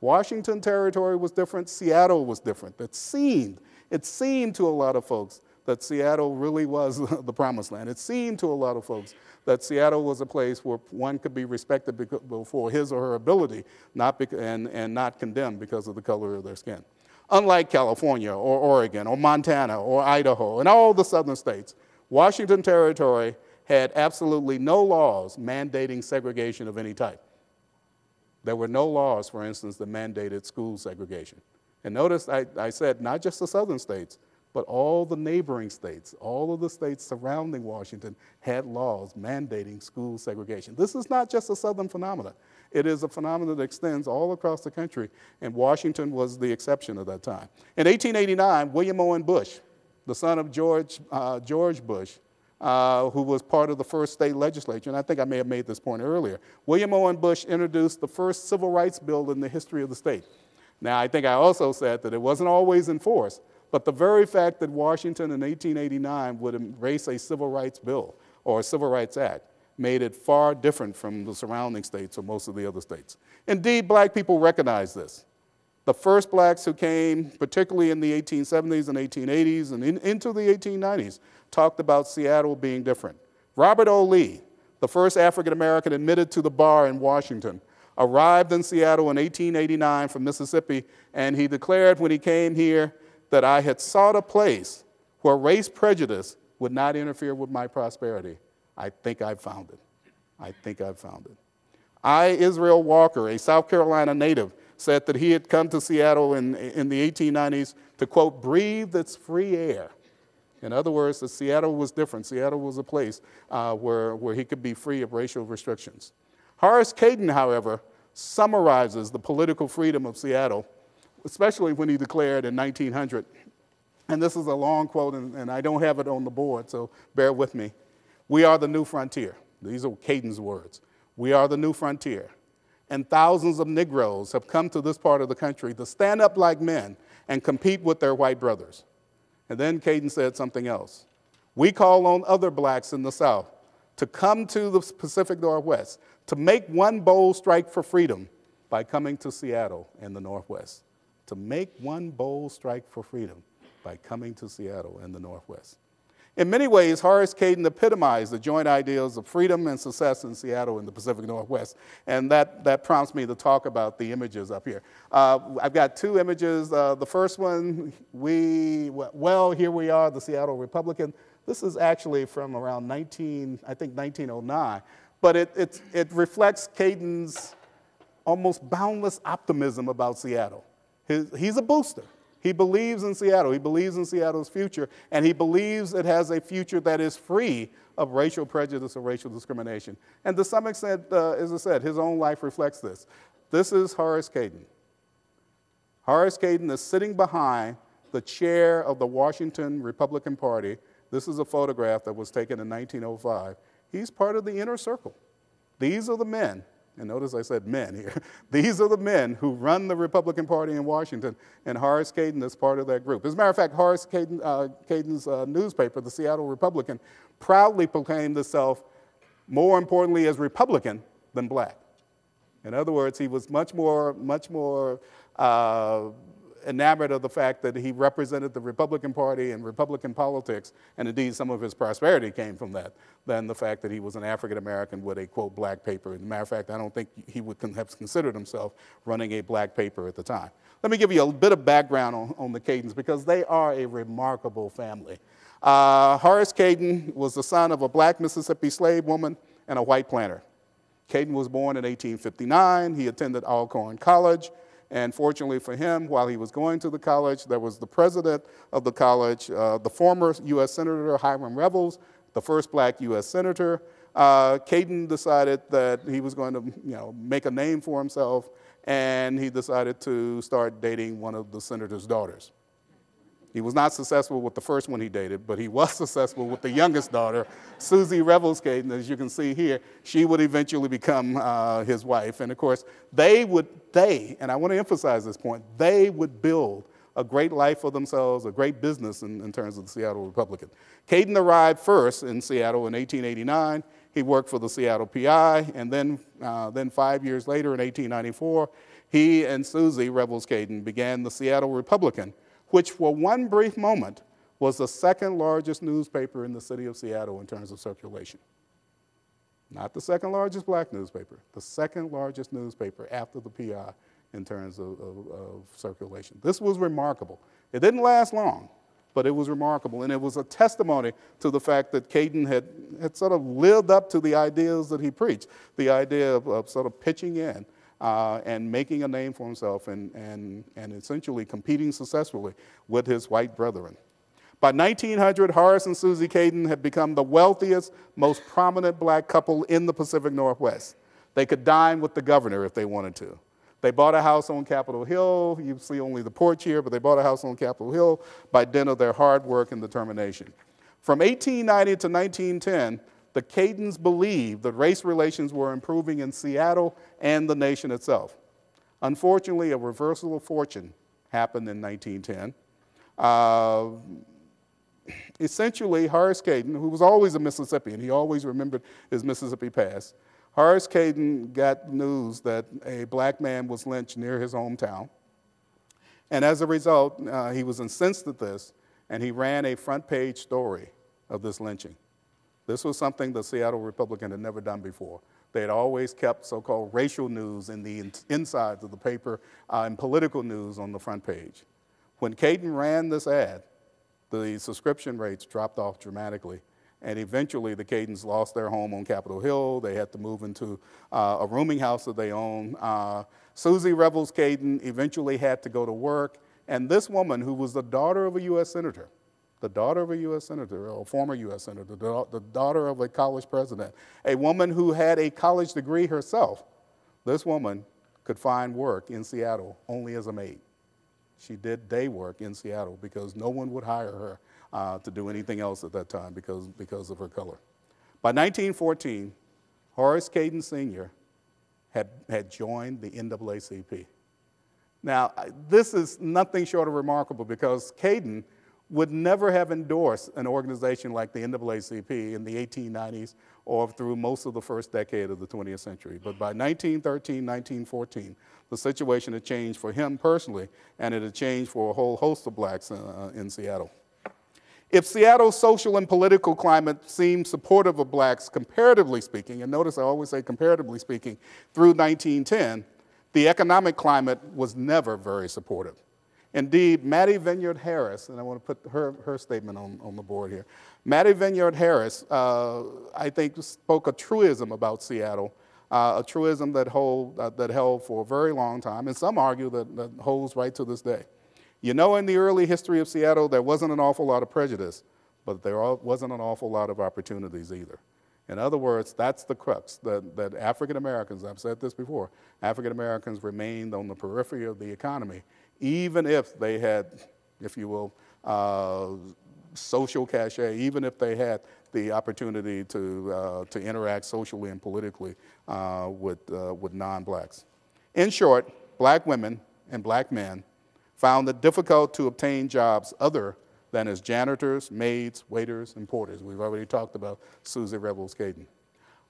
Washington territory was different, Seattle was different. It seemed, it seemed to a lot of folks that Seattle really was the promised land. It seemed to a lot of folks that Seattle was a place where one could be respected for his or her ability not and, and not condemned because of the color of their skin. Unlike California or Oregon or Montana or Idaho and all the southern states, Washington Territory had absolutely no laws mandating segregation of any type. There were no laws, for instance, that mandated school segregation. And notice I, I said not just the southern states, but all the neighboring states, all of the states surrounding Washington had laws mandating school segregation. This is not just a southern phenomenon. It is a phenomenon that extends all across the country, and Washington was the exception at that time. In 1889, William Owen Bush, the son of George, uh, George Bush, uh, who was part of the first state legislature, and I think I may have made this point earlier. William Owen Bush introduced the first civil rights bill in the history of the state. Now, I think I also said that it wasn't always enforced, but the very fact that Washington in 1889 would embrace a civil rights bill or a civil rights act made it far different from the surrounding states or most of the other states. Indeed, black people recognized this. The first blacks who came, particularly in the 1870s and 1880s and in, into the 1890s, talked about Seattle being different. Robert O. Lee, the first African American admitted to the bar in Washington, arrived in Seattle in 1889 from Mississippi, and he declared when he came here that I had sought a place where race prejudice would not interfere with my prosperity. I think I've found it. I think I've found it. I, Israel Walker, a South Carolina native, said that he had come to Seattle in, in the 1890s to, quote, breathe its free air. In other words, that Seattle was different. Seattle was a place uh, where, where he could be free of racial restrictions. Horace Cayton, however, summarizes the political freedom of Seattle, especially when he declared in 1900, and this is a long quote, and, and I don't have it on the board, so bear with me. We are the new frontier. These are Cayton's words. We are the new frontier. And thousands of Negroes have come to this part of the country to stand up like men and compete with their white brothers. And then Cayton said something else. We call on other blacks in the South to come to the Pacific Northwest to make one bold strike for freedom by coming to Seattle in the Northwest. To make one bold strike for freedom by coming to Seattle in the Northwest. In many ways, Horace Cayton epitomized the joint ideals of freedom and success in Seattle and the Pacific Northwest. And that, that prompts me to talk about the images up here. Uh, I've got two images. Uh, the first one, we, well, here we are, the Seattle Republican. This is actually from around 19, I think 1909. But it, it, it reflects Cayton's almost boundless optimism about Seattle. He's a booster. He believes in Seattle. He believes in Seattle's future, and he believes it has a future that is free of racial prejudice or racial discrimination. And to some extent, uh, as I said, his own life reflects this. This is Horace Cayton. Horace Cayton is sitting behind the chair of the Washington Republican Party. This is a photograph that was taken in 1905. He's part of the inner circle. These are the men and notice I said men here. These are the men who run the Republican Party in Washington, and Horace Cayton is part of that group. As a matter of fact, Horace Cayton, uh, Cayton's uh, newspaper, the Seattle Republican, proudly proclaimed itself more importantly as Republican than black. In other words, he was much more, much more uh, enamored of the fact that he represented the Republican Party and Republican politics, and indeed some of his prosperity came from that, than the fact that he was an African American with a quote black paper. As a matter of fact, I don't think he would have considered himself running a black paper at the time. Let me give you a bit of background on, on the Caytons because they are a remarkable family. Uh, Horace Cayton was the son of a black Mississippi slave woman and a white planter. Cayton was born in 1859. He attended Alcorn College. And fortunately for him, while he was going to the college, there was the president of the college, uh, the former U.S. Senator Hiram Revels, the first black U.S. Senator. Uh, Cayton decided that he was going to you know, make a name for himself, and he decided to start dating one of the senator's daughters. He was not successful with the first one he dated, but he was successful with the youngest daughter, Susie Revels Cayton, as you can see here. She would eventually become uh, his wife. And of course, they would, they, and I want to emphasize this point, they would build a great life for themselves, a great business in, in terms of the Seattle Republican. Cayton arrived first in Seattle in 1889. He worked for the Seattle PI, and then, uh, then five years later in 1894, he and Susie Revels Cayton began the Seattle Republican, which for one brief moment was the second largest newspaper in the city of Seattle in terms of circulation. Not the second largest black newspaper, the second largest newspaper after the PI in terms of, of, of, circulation. This was remarkable. It didn't last long, but it was remarkable. And it was a testimony to the fact that Cayton had, had sort of lived up to the ideas that he preached, the idea of, of sort of pitching in uh, and making a name for himself and, and, and essentially competing successfully with his white brethren. By 1900, Horace and Susie Cayton had become the wealthiest, most prominent black couple in the Pacific Northwest. They could dine with the governor if they wanted to. They bought a house on Capitol Hill. You see only the porch here, but they bought a house on Capitol Hill by dint of their hard work and determination. From 1890 to 1910, the Caytons believed that race relations were improving in Seattle and the nation itself. Unfortunately, a reversal of fortune happened in 1910. Uh, essentially, Horace Cayton, who was always a Mississippian, he always remembered his Mississippi past. Horace Cayton got news that a black man was lynched near his hometown. And as a result, uh, he was incensed at this, and he ran a front page story of this lynching. This was something the Seattle Republican had never done before. They had always kept so called racial news in the in insides of the paper uh, and political news on the front page. When Cayton ran this ad, the subscription rates dropped off dramatically. And eventually, the Caytons lost their home on Capitol Hill. They had to move into uh, a rooming house that they own. Uh, Susie Revels Cayton eventually had to go to work. And this woman, who was the daughter of a U.S. Senator, the daughter of a U.S. Senator, or former U.S. Senator, the, the daughter of a college president, a woman who had a college degree herself, this woman could find work in Seattle only as a maid. She did day work in Seattle because no one would hire her uh, to do anything else at that time because, because of her color. By 1914, Horace Cayton Sr. Had, had joined the NAACP. Now, this is nothing short of remarkable because Cayton would never have endorsed an organization like the NAACP in the 1890s or through most of the first decade of the 20th century. But by 1913, 1914, the situation had changed for him personally, and it had changed for a whole host of blacks uh, in Seattle. If Seattle's social and political climate seemed supportive of blacks, comparatively speaking, and notice I always say comparatively speaking, through 1910, the economic climate was never very supportive. Indeed, Mattie Vineyard Harris, and I want to put her, her statement on, on the board here. Mattie Vineyard Harris, uh, I think, spoke a truism about Seattle, uh, a truism that, hold, uh, that held for a very long time, and some argue that, that holds right to this day. You know, in the early history of Seattle, there wasn't an awful lot of prejudice, but there wasn't an awful lot of opportunities either. In other words, that's the crux that, that African Americans, I've said this before, African Americans remained on the periphery of the economy even if they had, if you will, uh, social cachet, even if they had the opportunity to, uh, to interact socially and politically uh, with, uh, with non-blacks. In short, black women and black men found it difficult to obtain jobs other than as janitors, maids, waiters, and porters. We've already talked about Susie Revels Cayton.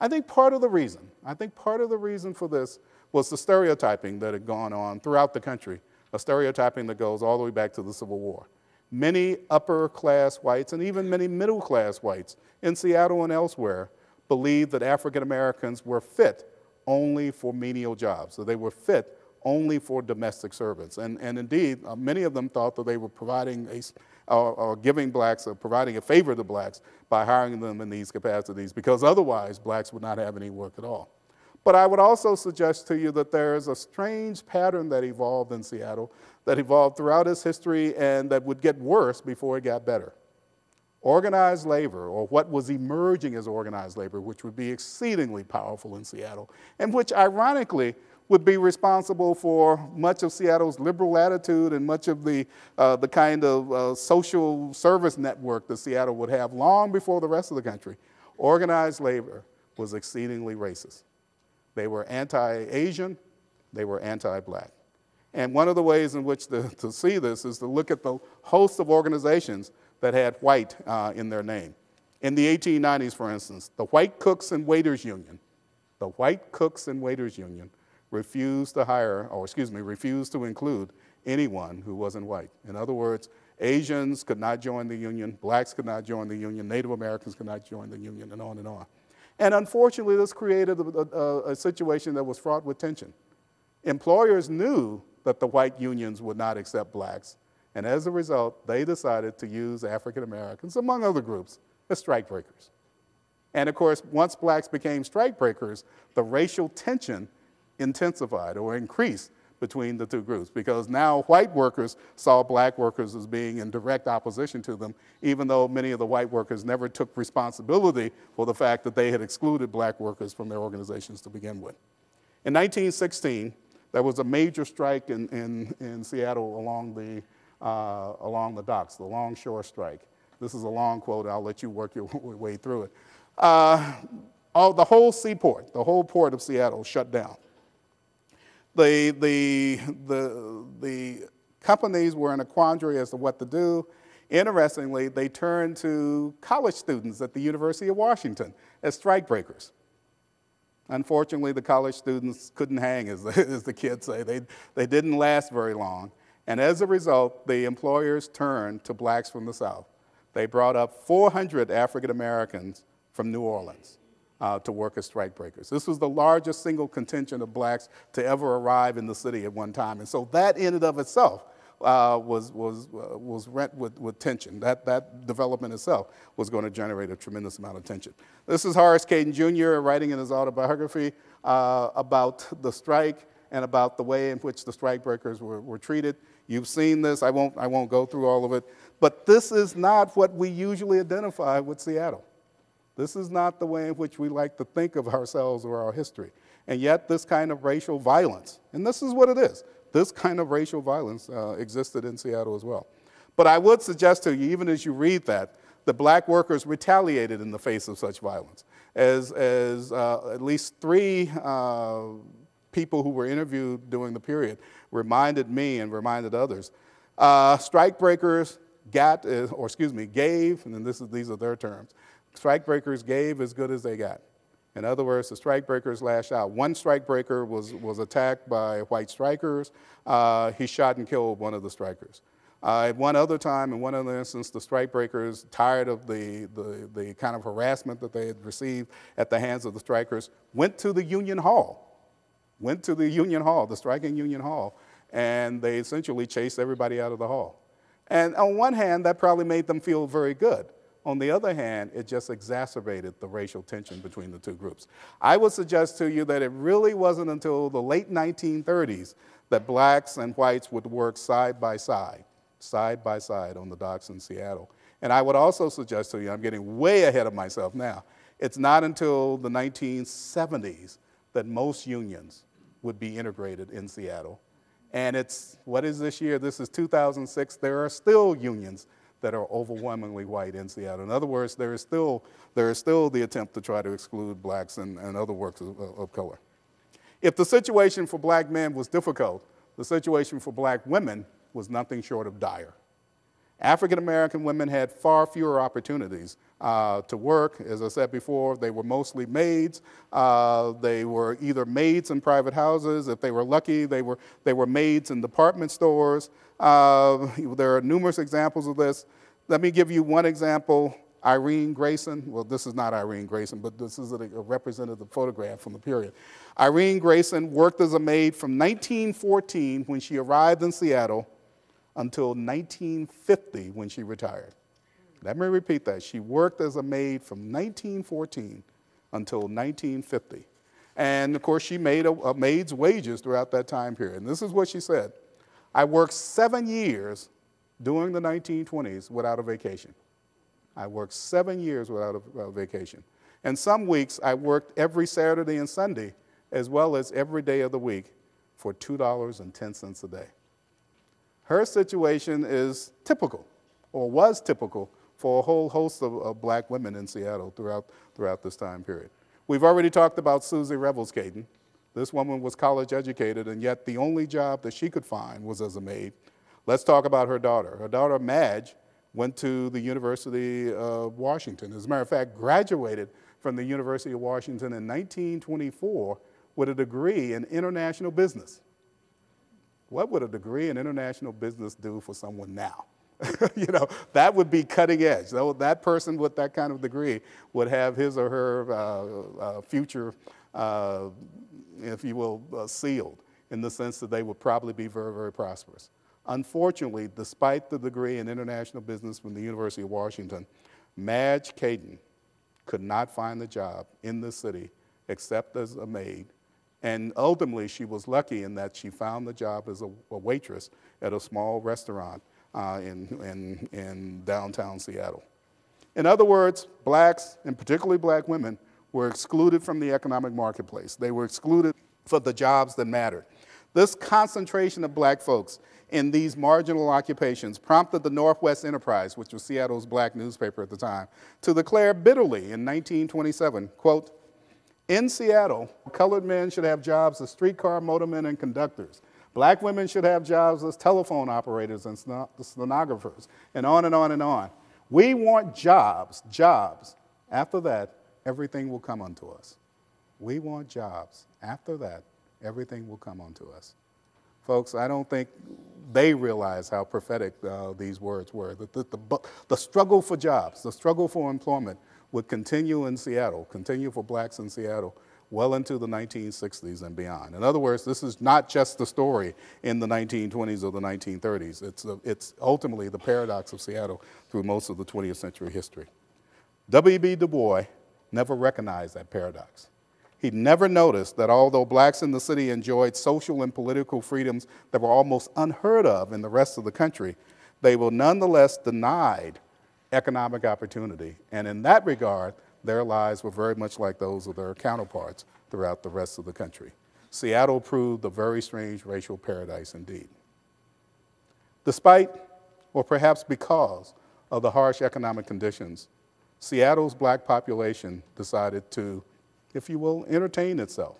I think part of the reason, I think part of the reason for this was the stereotyping that had gone on throughout the country a stereotyping that goes all the way back to the Civil War. Many upper class whites and even many middle class whites in Seattle and elsewhere believed that African Americans were fit only for menial jobs, so they were fit only for domestic servants. And, and indeed, uh, many of them thought that they were providing a, or, or giving blacks, or providing a favor to blacks by hiring them in these capacities, because otherwise blacks would not have any work at all. But I would also suggest to you that there is a strange pattern that evolved in Seattle, that evolved throughout its history, and that would get worse before it got better. Organized labor, or what was emerging as organized labor, which would be exceedingly powerful in Seattle, and which ironically would be responsible for much of Seattle's liberal attitude and much of the, uh, the kind of uh, social service network that Seattle would have long before the rest of the country. Organized labor was exceedingly racist. They were anti Asian, they were anti black. And one of the ways in which to, to, see this is to look at the host of organizations that had white uh, in their name. In the 1890s, for instance, the White Cooks and Waiters Union, the White Cooks and Waiters Union refused to hire, or excuse me, refused to include anyone who wasn't white. In other words, Asians could not join the union, blacks could not join the union, Native Americans could not join the union, and on and on. And unfortunately, this created a, a, a, situation that was fraught with tension. Employers knew that the white unions would not accept blacks, and as a result, they decided to use African Americans, among other groups, as strikebreakers. And of course, once blacks became strikebreakers, the racial tension intensified or increased between the two groups because now white workers saw black workers as being in direct opposition to them, even though many of the white workers never took responsibility for the fact that they had excluded black workers from their organizations to begin with. In 1916, there was a major strike in, in, in Seattle along the, uh, along the docks, the longshore strike. This is a long quote. I'll let you work your way through it. Uh, all, the whole seaport, the whole port of Seattle shut down. The, the, the, the companies were in a quandary as to what to do. Interestingly, they turned to college students at the University of Washington as strikebreakers. Unfortunately, the college students couldn't hang, as the, as the kids say. They, they didn't last very long. And as a result, the employers turned to blacks from the South. They brought up 400 African Americans from New Orleans uh, to work as strikebreakers. This was the largest single contingent of blacks to ever arrive in the city at one time. And so that in and of itself uh, was, was, uh, was rent with, with tension. That, that development itself was going to generate a tremendous amount of tension. This is Horace Cayton Jr. writing in his autobiography uh, about the strike and about the way in which the strikebreakers were, were treated. You've seen this, I won't, I won't go through all of it, but this is not what we usually identify with Seattle. This is not the way in which we like to think of ourselves or our history. And yet, this kind of racial violence, and this is what it is this kind of racial violence uh, existed in Seattle as well. But I would suggest to you, even as you read that, the black workers retaliated in the face of such violence. As, as uh, at least three uh, people who were interviewed during the period reminded me and reminded others, uh, strikebreakers got, uh, or excuse me, gave, and this is, these are their terms, strikebreakers gave as good as they got. In other words, the strikebreakers lashed out. One strikebreaker was, was attacked by white strikers. Uh, he shot and killed one of the strikers. Uh, at one other time, in one other instance, the strikebreakers, tired of the, the, the kind of harassment that they had received at the hands of the strikers, went to the Union Hall, went to the Union Hall, the striking Union Hall, and they essentially chased everybody out of the hall. And on one hand, that probably made them feel very good. On the other hand, it just exacerbated the racial tension between the two groups. I would suggest to you that it really wasn't until the late 1930s that blacks and whites would work side by side, side by side on the docks in Seattle. And I would also suggest to you, I'm getting way ahead of myself now, it's not until the 1970s that most unions would be integrated in Seattle. And it's, what is this year? This is 2006. There are still unions that are overwhelmingly white in Seattle. In other words, there is still, there is still the attempt to try to exclude blacks and, and other works of, of color. If the situation for black men was difficult, the situation for black women was nothing short of dire. African American women had far fewer opportunities uh, to work. As I said before, they were mostly maids. Uh, they were either maids in private houses. If they were lucky, they were, they were maids in department stores. Uh, there are numerous examples of this. Let me give you one example. Irene Grayson, well, this is not Irene Grayson, but this is a, a representative photograph from the period. Irene Grayson worked as a maid from 1914 when she arrived in Seattle until 1950 when she retired. Let me repeat that. She worked as a maid from 1914 until 1950. And of course, she made a, a maid's wages throughout that time period. And this is what she said I worked seven years during the 1920s without a vacation. I worked seven years without a, a vacation. And some weeks I worked every Saturday and Sunday, as well as every day of the week, for $2.10 a day. Her situation is typical, or was typical, for a whole host of, of black women in Seattle throughout, throughout this time period. We've already talked about Susie Revels Cayton. This woman was college educated, and yet the only job that she could find was as a maid. Let's talk about her daughter. Her daughter, Madge, went to the University of Washington. As a matter of fact, graduated from the University of Washington in 1924 with a degree in international business. What would a degree in international business do for someone now? you know, that would be cutting edge. That person with that kind of degree would have his or her uh, uh, future, uh, if you will, uh, sealed in the sense that they would probably be very, very prosperous. Unfortunately, despite the degree in international business from the University of Washington, Madge Cayton could not find a job in the city except as a maid. And ultimately, she was lucky in that she found the job as a, a waitress at a small restaurant uh, in, in, in downtown Seattle. In other words, blacks, and particularly black women, were excluded from the economic marketplace. They were excluded for the jobs that mattered. This concentration of black folks in these marginal occupations prompted the Northwest Enterprise, which was Seattle's black newspaper at the time, to declare bitterly in 1927, quote, in Seattle, colored men should have jobs as streetcar motormen and conductors. Black women should have jobs as telephone operators and stenographers, and on and on and on. We want jobs, jobs. After that, everything will come unto us. We want jobs. After that, everything will come unto us. Folks, I don't think they realize how prophetic uh, these words were. The, the, the, the, struggle for jobs, the struggle for employment would continue in Seattle, continue for blacks in Seattle well into the 1960s and beyond. In other words, this is not just the story in the 1920s or the 1930s. It's, a, it's ultimately the paradox of Seattle through most of the 20th century history. W.B. Du Bois never recognized that paradox. He never noticed that although blacks in the city enjoyed social and political freedoms that were almost unheard of in the rest of the country, they were nonetheless denied economic opportunity. And in that regard, their lives were very much like those of their counterparts throughout the rest of the country. Seattle proved a very strange racial paradise indeed. Despite, or perhaps because, of the harsh economic conditions, Seattle's black population decided to, if you will, entertain itself.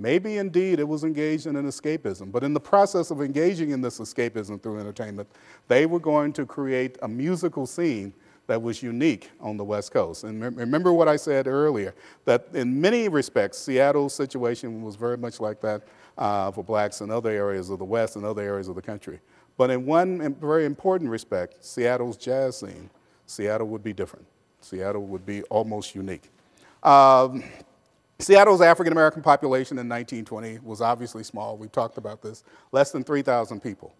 Maybe indeed it was engaged in an escapism, but in the process of engaging in this escapism through entertainment, they were going to create a musical scene that was unique on the West Coast. And remember what I said earlier, that in many respects, Seattle's situation was very much like that uh, for blacks in other areas of the West and other areas of the country. But in one very important respect, Seattle's jazz scene, Seattle would be different. Seattle would be almost unique. Um, Seattle's African American population in 1920 was obviously small. We've talked about this, less than 3,000 people.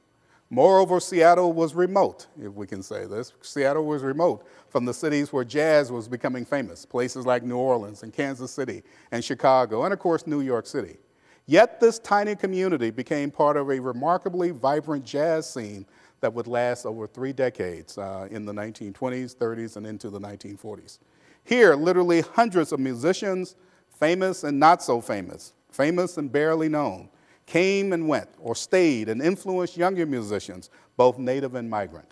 Moreover, Seattle was remote, if we can say this. Seattle was remote from the cities where jazz was becoming famous, places like New Orleans and Kansas City and Chicago, and of course, New York City. Yet this tiny community became part of a remarkably vibrant jazz scene that would last over three decades uh, in the 1920s, 30s, and into the 1940s. Here, literally hundreds of musicians, famous and not so famous, famous and barely known, came and went or stayed and influenced younger musicians, both native and migrant.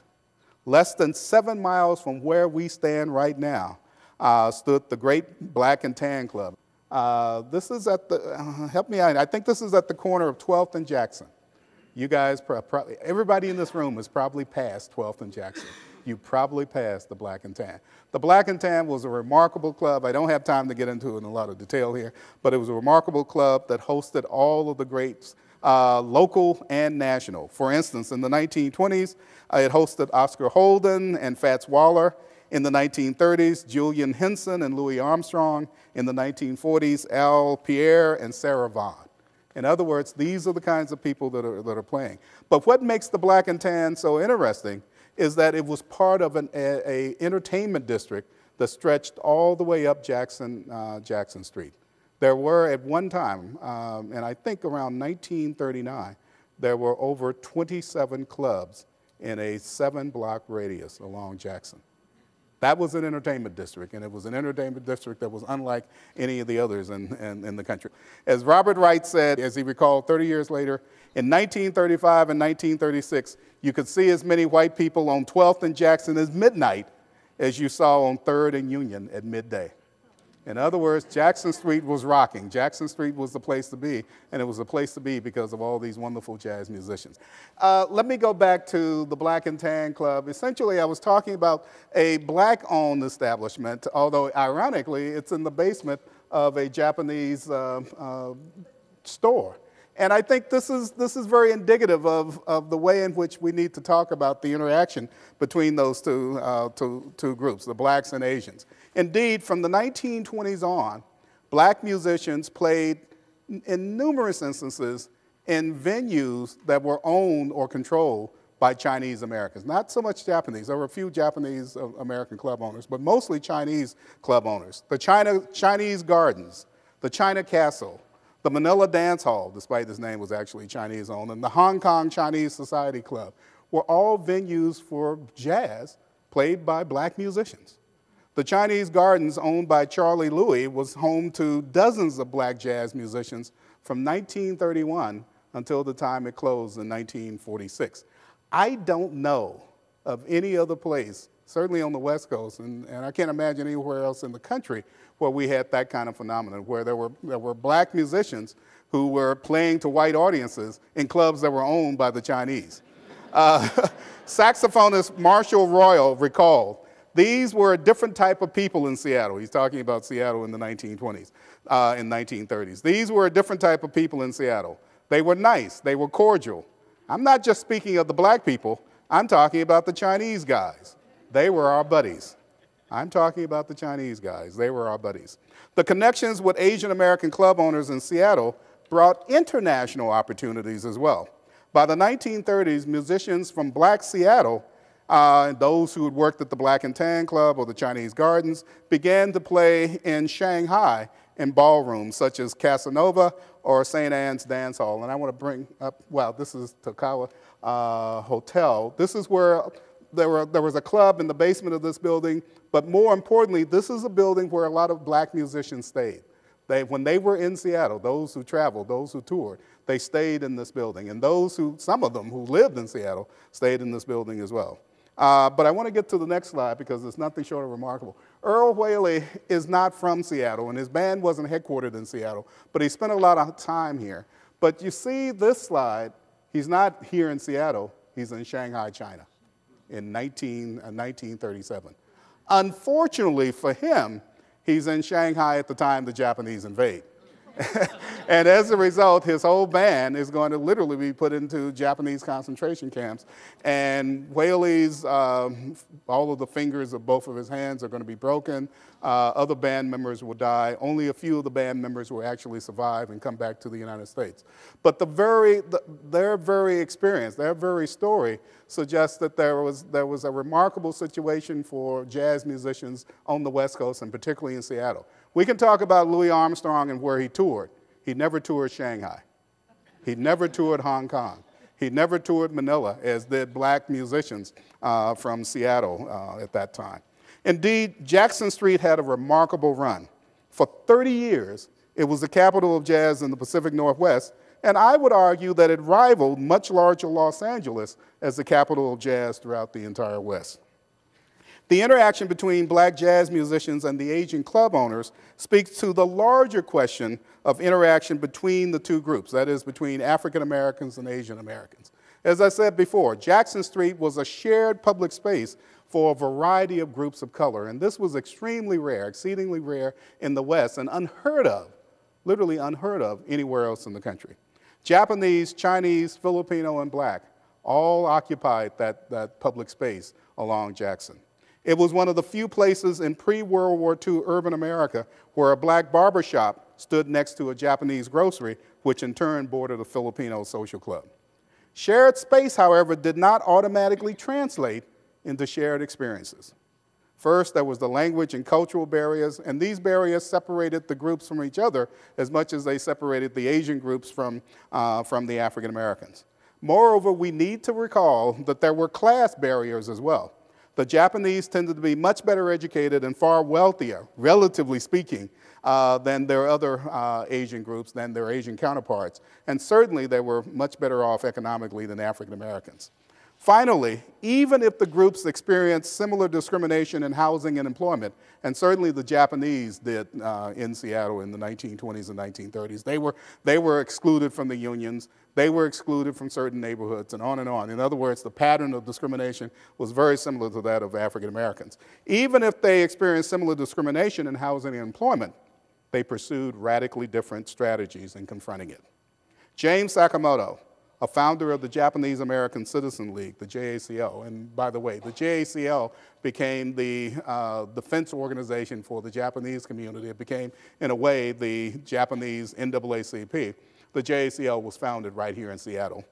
Less than seven miles from where we stand right now uh, stood the great Black and Tan Club. Uh, this is at the, uh, help me out, I think this is at the corner of 12th and Jackson. You guys, probably, everybody in this room has probably passed 12th and Jackson you probably passed the Black and Tan. The Black and Tan was a remarkable club. I don't have time to get into it in a lot of detail here, but it was a remarkable club that hosted all of the greats, uh, local and national. For instance, in the 1920s, uh, it hosted Oscar Holden and Fats Waller. In the 1930s, Julian Henson and Louis Armstrong. In the 1940s, Al Pierre and Sarah Vaughan. In other words, these are the kinds of people that are, that are playing. But what makes the black and tan so interesting is that it was part of an a, a entertainment district that stretched all the way up Jackson, uh, Jackson Street. There were at one time, um, and I think around 1939, there were over 27 clubs in a seven block radius along Jackson. That was an entertainment district, and it was an entertainment district that was unlike any of the others in, in, in, the country. As Robert Wright said, as he recalled 30 years later, in 1935 and 1936, you could see as many white people on 12th and Jackson as midnight as you saw on 3rd and Union at midday. In other words, Jackson Street was rocking. Jackson Street was the place to be, and it was the place to be because of all these wonderful jazz musicians. Uh, let me go back to the Black and Tan Club. Essentially, I was talking about a black owned establishment, although ironically, it's in the basement of a Japanese uh, uh, store. And I think this is, this is very indicative of, of the way in which we need to talk about the interaction between those two, uh, two, two groups, the blacks and Asians. Indeed, from the 1920s on, black musicians played in numerous instances in venues that were owned or controlled by Chinese Americans. Not so much Japanese. There were a few Japanese uh, American club owners, but mostly Chinese club owners. The China, Chinese Gardens, the China Castle, the Manila Dance Hall, despite this name was actually Chinese owned, and the Hong Kong Chinese Society Club were all venues for jazz played by black musicians. The Chinese Gardens, owned by Charlie Louis, was home to dozens of black jazz musicians from 1931 until the time it closed in 1946. I don't know of any other place, certainly on the West Coast, and, and I can't imagine anywhere else in the country where we had that kind of phenomenon, where there were, there were black musicians who were playing to white audiences in clubs that were owned by the Chinese. Uh, saxophonist Marshall Royal recalled, these were a different type of people in Seattle. He's talking about Seattle in the 1920s, uh, in 1930s. These were a different type of people in Seattle. They were nice, they were cordial. I'm not just speaking of the black people, I'm talking about the Chinese guys. They were our buddies. I'm talking about the Chinese guys. They were our buddies. The connections with Asian American club owners in Seattle brought international opportunities as well. By the 1930s, musicians from black Seattle, uh, those who had worked at the Black and Tan Club or the Chinese Gardens, began to play in Shanghai in ballrooms such as Casanova or St. Anne's Dance Hall. And I want to bring up, well, this is Tokawa uh, Hotel. This is where there, were, there was a club in the basement of this building, but more importantly, this is a building where a lot of black musicians stayed. They, when they were in Seattle, those who traveled, those who toured, they stayed in this building. And those who, some of them who lived in Seattle, stayed in this building as well. Uh, but I want to get to the next slide because it's nothing short of remarkable. Earl Whaley is not from Seattle, and his band wasn't headquartered in Seattle, but he spent a lot of time here. But you see this slide, he's not here in Seattle, he's in Shanghai, China in 19, uh, 1937. Unfortunately for him, he's in Shanghai at the time the Japanese invade. and as a result, his whole band is going to literally be put into Japanese concentration camps. And Whaley's, um, all of the fingers of both of his hands are going to be broken. Uh, other band members will die. Only a few of the band members will actually survive and come back to the United States. But the very, the, their very experience, their very story suggests that there was, there was a remarkable situation for jazz musicians on the West Coast and particularly in Seattle. We can talk about Louis Armstrong and where he toured. He never toured Shanghai. He never toured Hong Kong. He never toured Manila, as did black musicians uh, from Seattle uh, at that time. Indeed, Jackson Street had a remarkable run. For 30 years, it was the capital of jazz in the Pacific Northwest, and I would argue that it rivaled much larger Los Angeles as the capital of jazz throughout the entire West. The interaction between black jazz musicians and the Asian club owners speaks to the larger question of interaction between the two groups, that is, between African Americans and Asian Americans. As I said before, Jackson Street was a shared public space for a variety of groups of color, and this was extremely rare, exceedingly rare in the West, and unheard of, literally unheard of anywhere else in the country. Japanese, Chinese, Filipino, and black all occupied that, that public space along Jackson. It was one of the few places in pre World War II urban America where a black barber shop stood next to a Japanese grocery, which in turn bordered a Filipino social club. Shared space, however, did not automatically translate into shared experiences. First, there was the language and cultural barriers, and these barriers separated the groups from each other as much as they separated the Asian groups from, uh, from the African Americans. Moreover, we need to recall that there were class barriers as well. The Japanese tended to be much better educated and far wealthier, relatively speaking, uh, than their other uh, Asian groups, than their Asian counterparts. And certainly they were much better off economically than African Americans. Finally, even if the groups experienced similar discrimination in housing and employment, and certainly the Japanese did uh, in Seattle in the 1920s and 1930s, they were, they were excluded from the unions, they were excluded from certain neighborhoods, and on and on. In other words, the pattern of discrimination was very similar to that of African Americans. Even if they experienced similar discrimination in housing and employment, they pursued radically different strategies in confronting it. James Sakamoto, a founder of the Japanese American Citizen League, the JACL. And by the way, the JACL became the uh, defense organization for the Japanese community. It became, in a way, the Japanese NAACP. The JACL was founded right here in Seattle.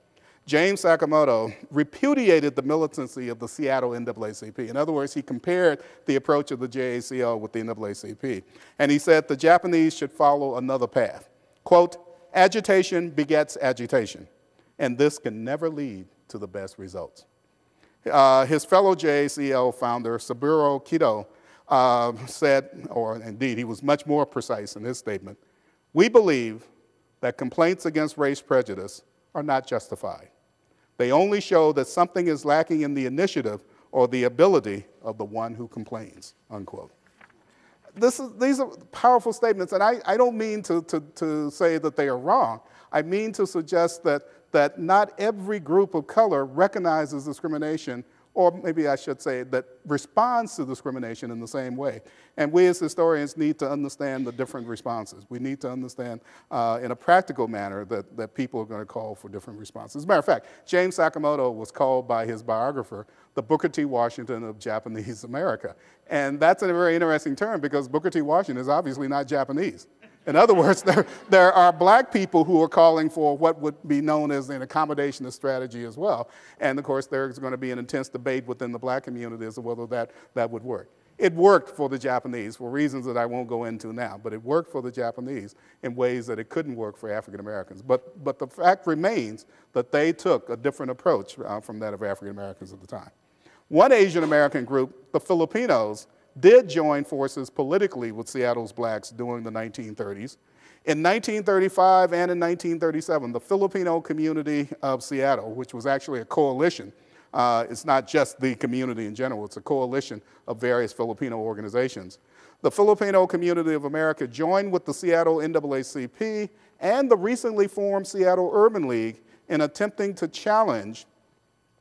James Sakamoto repudiated the militancy of the Seattle NAACP. In other words, he compared the approach of the JACL with the NAACP. And he said the Japanese should follow another path. Quote, agitation begets agitation and this can never lead to the best results. Uh, his fellow JACL founder, Saburo Kido, uh, said, or indeed, he was much more precise in his statement We believe that complaints against race prejudice are not justified. They only show that something is lacking in the initiative or the ability of the one who complains, unquote. This is, these are powerful statements, and I, I don't mean to, to, to say that they are wrong. I mean to suggest that, that not every group of color recognizes discrimination or maybe I should say that responds to discrimination in the same way. And we as historians need to understand the different responses. We need to understand uh, in a practical manner that, that people are going to call for different responses. As a matter of fact, James Sakamoto was called by his biographer the Booker T. Washington of Japanese America. And that's a very interesting term because Booker T. Washington is obviously not Japanese. In other words, there, there are black people who are calling for what would be known as an accommodationist strategy as well. And of course, there's going to be an intense debate within the black community as to whether that, that would work. It worked for the Japanese for reasons that I won't go into now, but it worked for the Japanese in ways that it couldn't work for African Americans. But, but the fact remains that they took a different approach uh, from that of African Americans at the time. One Asian American group, the Filipinos, did join forces politically with Seattle's blacks during the 1930s. In 1935 and in 1937, the Filipino community of Seattle, which was actually a coalition, uh, it's not just the community in general, it's a coalition of various Filipino organizations. The Filipino community of America joined with the Seattle NAACP and the recently formed Seattle Urban League in attempting to challenge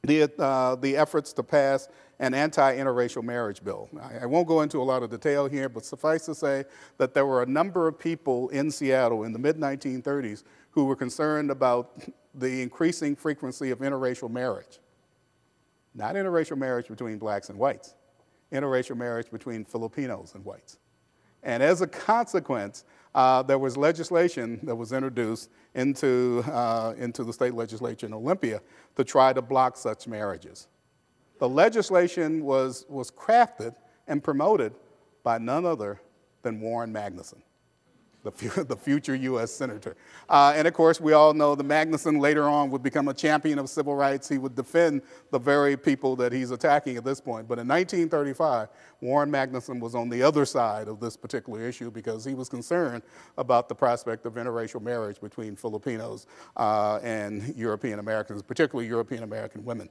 the, uh, the efforts to pass an anti-interracial marriage bill. I, I, won't go into a lot of detail here, but suffice to say that there were a number of people in Seattle in the mid-1930s who were concerned about the increasing frequency of interracial marriage. Not interracial marriage between blacks and whites, interracial marriage between Filipinos and whites. And as a consequence, uh, there was legislation that was introduced into, uh, into the state legislature in Olympia to try to block such marriages. The legislation was, was crafted and promoted by none other than Warren Magnuson, the, the future U.S. Senator. Uh, and of course, we all know that Magnuson later on would become a champion of civil rights. He would defend the very people that he's attacking at this point. But in 1935, Warren Magnuson was on the other side of this particular issue because he was concerned about the prospect of interracial marriage between Filipinos uh, and European Americans, particularly European American women.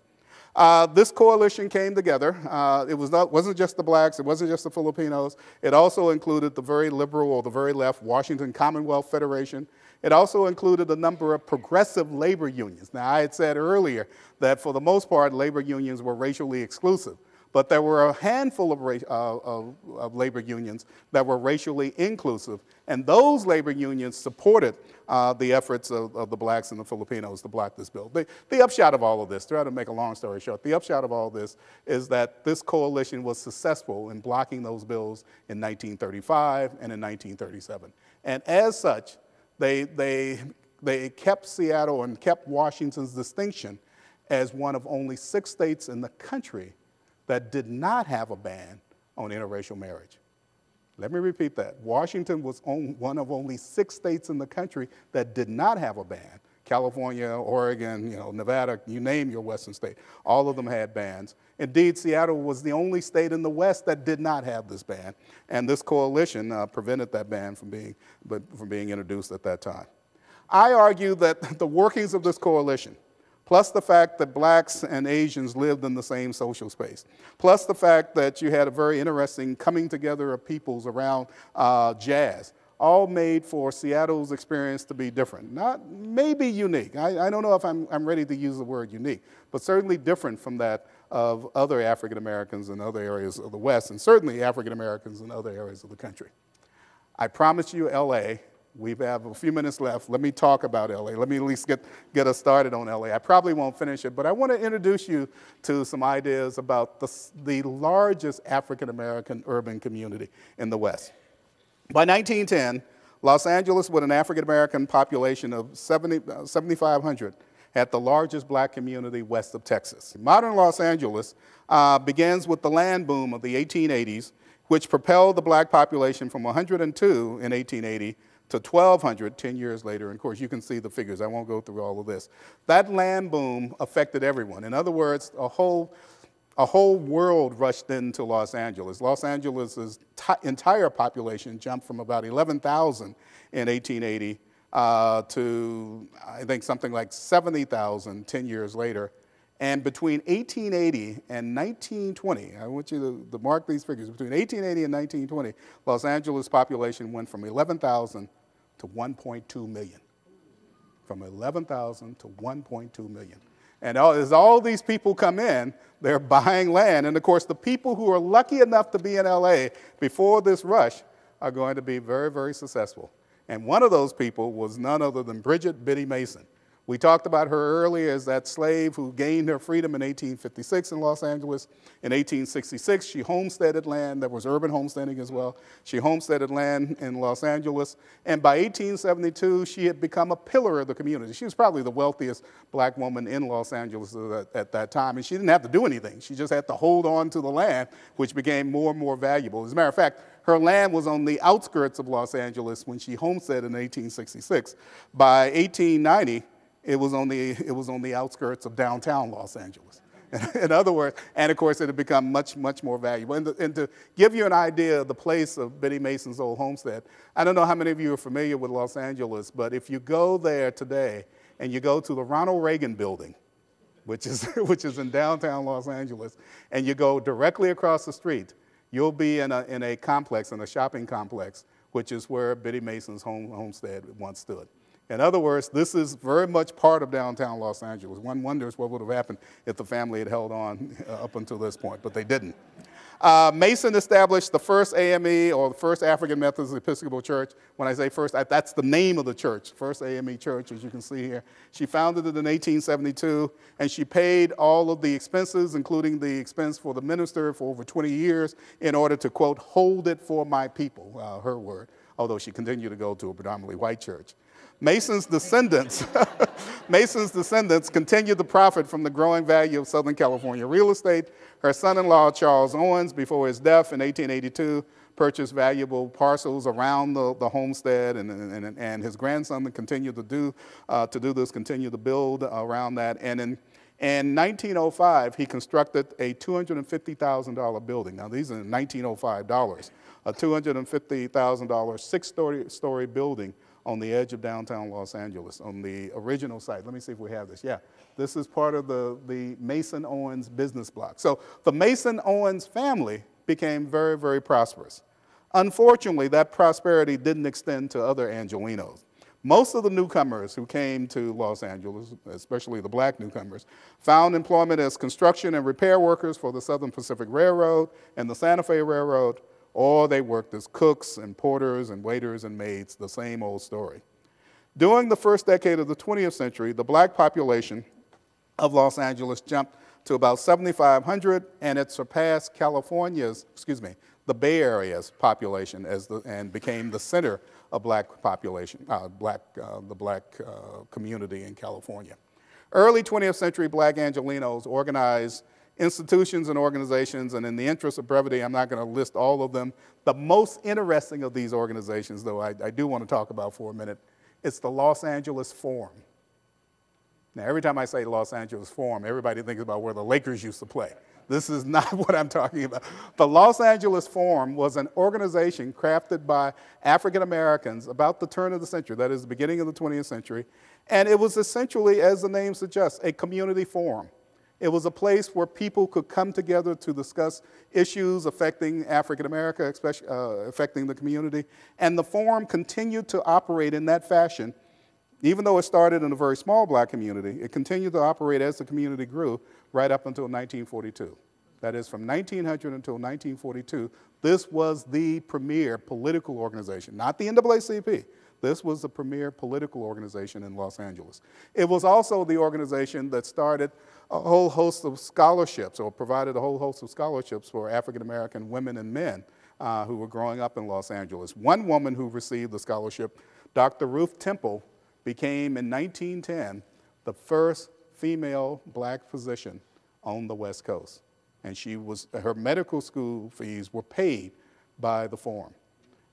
Uh, this coalition came together. Uh, it was not, wasn't just the blacks, it wasn't just the Filipinos. It also included the very liberal or the very left Washington Commonwealth Federation. It also included a number of progressive labor unions. Now, I had said earlier that for the most part, labor unions were racially exclusive. But there were a handful of, uh, of, of, labor unions that were racially inclusive, and those labor unions supported uh, the efforts of, of, the blacks and the Filipinos to block this bill. The, the upshot of all of this, to try to make a long story short, the upshot of all this is that this coalition was successful in blocking those bills in 1935 and in 1937. And as such, they, they, they kept Seattle and kept Washington's distinction as one of only six states in the country that did not have a ban on interracial marriage. Let me repeat that. Washington was one of only six states in the country that did not have a ban. California, Oregon, you know, Nevada, you name your western state. All of them had bans. Indeed, Seattle was the only state in the West that did not have this ban, and this coalition uh, prevented that ban from being, but from being introduced at that time. I argue that the workings of this coalition plus the fact that blacks and Asians lived in the same social space, plus the fact that you had a very interesting coming together of peoples around uh, jazz, all made for Seattle's experience to be different. Not maybe unique. I, I don't know if I'm, I'm ready to use the word unique, but certainly different from that of other African Americans in other areas of the West, and certainly African Americans in other areas of the country. I promise you, LA we have a few minutes left. Let me talk about LA. Let me at least get, get us started on LA. I probably won't finish it, but I want to introduce you to some ideas about the, the largest African American urban community in the West. By 1910, Los Angeles, with an African American population of 70, uh, 7,500, had the largest black community west of Texas. Modern Los Angeles uh, begins with the land boom of the 1880s, which propelled the black population from 102 in 1880 to 1,200 10 years later. And of course, you can see the figures. I won't go through all of this. That land boom affected everyone. In other words, a whole, a whole world rushed into Los Angeles. Los Angeles' entire population jumped from about 11,000 in 1880 uh, to, I think, something like 70,000 10 years later. And between 1880 and 1920, I want you to, to, mark these figures, between 1880 and 1920, Los Angeles population went from 11,000 to 1.2 million. From 11,000 to 1.2 million. And all, as all these people come in, they're buying land. And of course, the people who are lucky enough to be in LA before this rush are going to be very, very successful. And one of those people was none other than Bridget Biddy Mason. We talked about her earlier as that slave who gained her freedom in 1856 in Los Angeles. In 1866, she homesteaded land. There was urban homesteading as well. She homesteaded land in Los Angeles. And by 1872, she had become a pillar of the community. She was probably the wealthiest black woman in Los Angeles at, that time. And she didn't have to do anything. She just had to hold on to the land, which became more and more valuable. As a matter of fact, her land was on the outskirts of Los Angeles when she homesteaded in 1866. By 1890, it was on the, it was on the outskirts of downtown Los Angeles. In other words, and of course, it had become much, much more valuable. And, and, to give you an idea of the place of Biddy Mason's old homestead, I don't know how many of you are familiar with Los Angeles, but if you go there today and you go to the Ronald Reagan building, which is, which is in downtown Los Angeles, and you go directly across the street, you'll be in a, in a complex, in a shopping complex, which is where Biddy Mason's home, homestead once stood. In other words, this is very much part of downtown Los Angeles. One wonders what would have happened if the family had held on uh, up until this point, but they didn't. Uh, Mason established the first AME or the first African Methodist Episcopal Church. When I say first, that's the name of the church, First AME Church, as you can see here. She founded it in 1872, and she paid all of the expenses, including the expense for the minister, for over 20 years in order to, quote, hold it for my people, uh, her word, although she continued to go to a predominantly white church. Mason's descendants, Mason's descendants continued to profit from the growing value of Southern California real estate. Her son-in-law, Charles Owens, before his death in 1882, purchased valuable parcels around the, the homestead, and, and, and his grandson continued to do, uh, to do this, continued to build around that. And in, in 1905, he constructed a $250,000 building. Now, these are 1905 dollars. A $250,000 six-story story building on the edge of downtown Los Angeles on the original site. Let me see if we have this. Yeah, this is part of the, the Mason Owens business block. So the Mason Owens family became very, very prosperous. Unfortunately, that prosperity didn't extend to other Angelenos. Most of the newcomers who came to Los Angeles, especially the black newcomers, found employment as construction and repair workers for the Southern Pacific Railroad and the Santa Fe Railroad, or they worked as cooks and porters and waiters and maids, the same old story. During the first decade of the 20th century, the black population of Los Angeles jumped to about 7,500, and it surpassed California's, excuse me, the Bay Area's population as the, and became the center of black population, uh, black, uh, the black uh, community in California. Early 20th century black Angelenos organized institutions and organizations, and in the interest of brevity, I'm not going to list all of them. The most interesting of these organizations, though, I, I do want to talk about for a minute, it's the Los Angeles Forum. Now, every time I say Los Angeles Forum, everybody thinks about where the Lakers used to play. This is not what I'm talking about. The Los Angeles Forum was an organization crafted by African Americans about the turn of the century, that is, the beginning of the 20th century, and it was essentially, as the name suggests, a community forum. It was a place where people could come together to discuss issues affecting African America, especially uh, affecting the community. And the forum continued to operate in that fashion. Even though it started in a very small black community, it continued to operate as the community grew right up until 1942. That is, from 1900 until 1942, this was the premier political organization, not the NAACP. This was the premier political organization in Los Angeles. It was also the organization that started a whole host of scholarships or provided a whole host of scholarships for African American women and men uh, who were growing up in Los Angeles. One woman who received the scholarship, Dr. Ruth Temple, became in 1910 the first female black physician on the West Coast. And she was, her medical school fees were paid by the forum.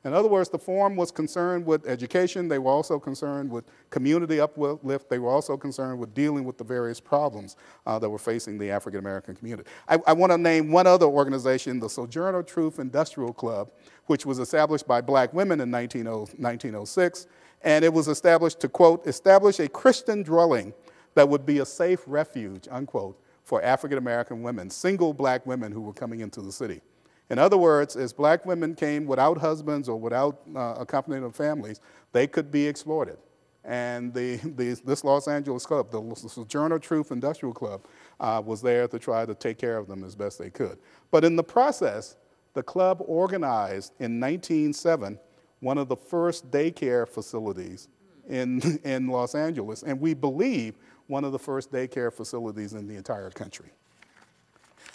In other words, the forum was concerned with education. They were also concerned with community uplift. They were also concerned with dealing with the various problems uh, that were facing the African American community. I, I want to name one other organization, the Sojourner Truth Industrial Club, which was established by black women in 1906 And it was established to, quote, establish a Christian dwelling that would be a safe refuge, unquote, for African American women, single black women who were coming into the city. In other words, as black women came without husbands or without uh, accompanying families, they could be exploited. And the, the, this Los Angeles club, the Sojourner Truth Industrial Club, uh, was there to try to take care of them as best they could. But in the process, the club organized in 1907 one of the first daycare facilities in, in Los Angeles, and we believe one of the first daycare facilities in the entire country.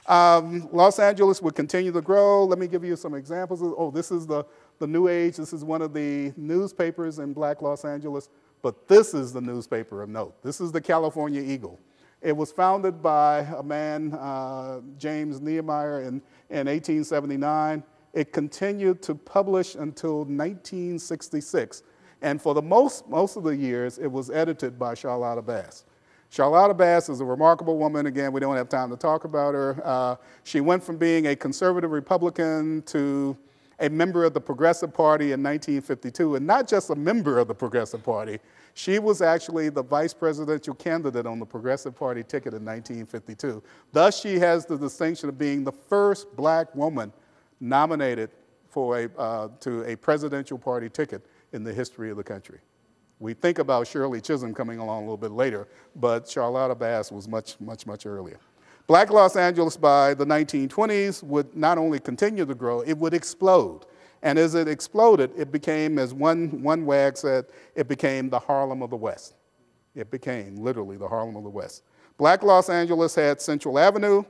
Um, Los Angeles would continue to grow. Let me give you some examples. Oh, this is the, the New Age. This is one of the newspapers in black Los Angeles, but this is the newspaper of note. This is the California Eagle. It was founded by a man, uh, James Nehemiah, in, in 1879. It continued to publish until 1966. And for the most, most of the years, it was edited by Charlotta Bass. Charlotta Bass is a remarkable woman. Again, we don't have time to talk about her. Uh, she went from being a conservative Republican to a member of the Progressive Party in 1952, and not just a member of the Progressive Party, she was actually the vice presidential candidate on the Progressive Party ticket in 1952. Thus, she has the distinction of being the first black woman nominated for a, uh, to a presidential party ticket in the history of the country. We think about Shirley Chisholm coming along a little bit later, but Charlotta Bass was much, much, much earlier. Black Los Angeles by the 1920s would not only continue to grow, it would explode. And as it exploded, it became, as one, one wag said, it became the Harlem of the West. It became literally the Harlem of the West. Black Los Angeles had Central Avenue,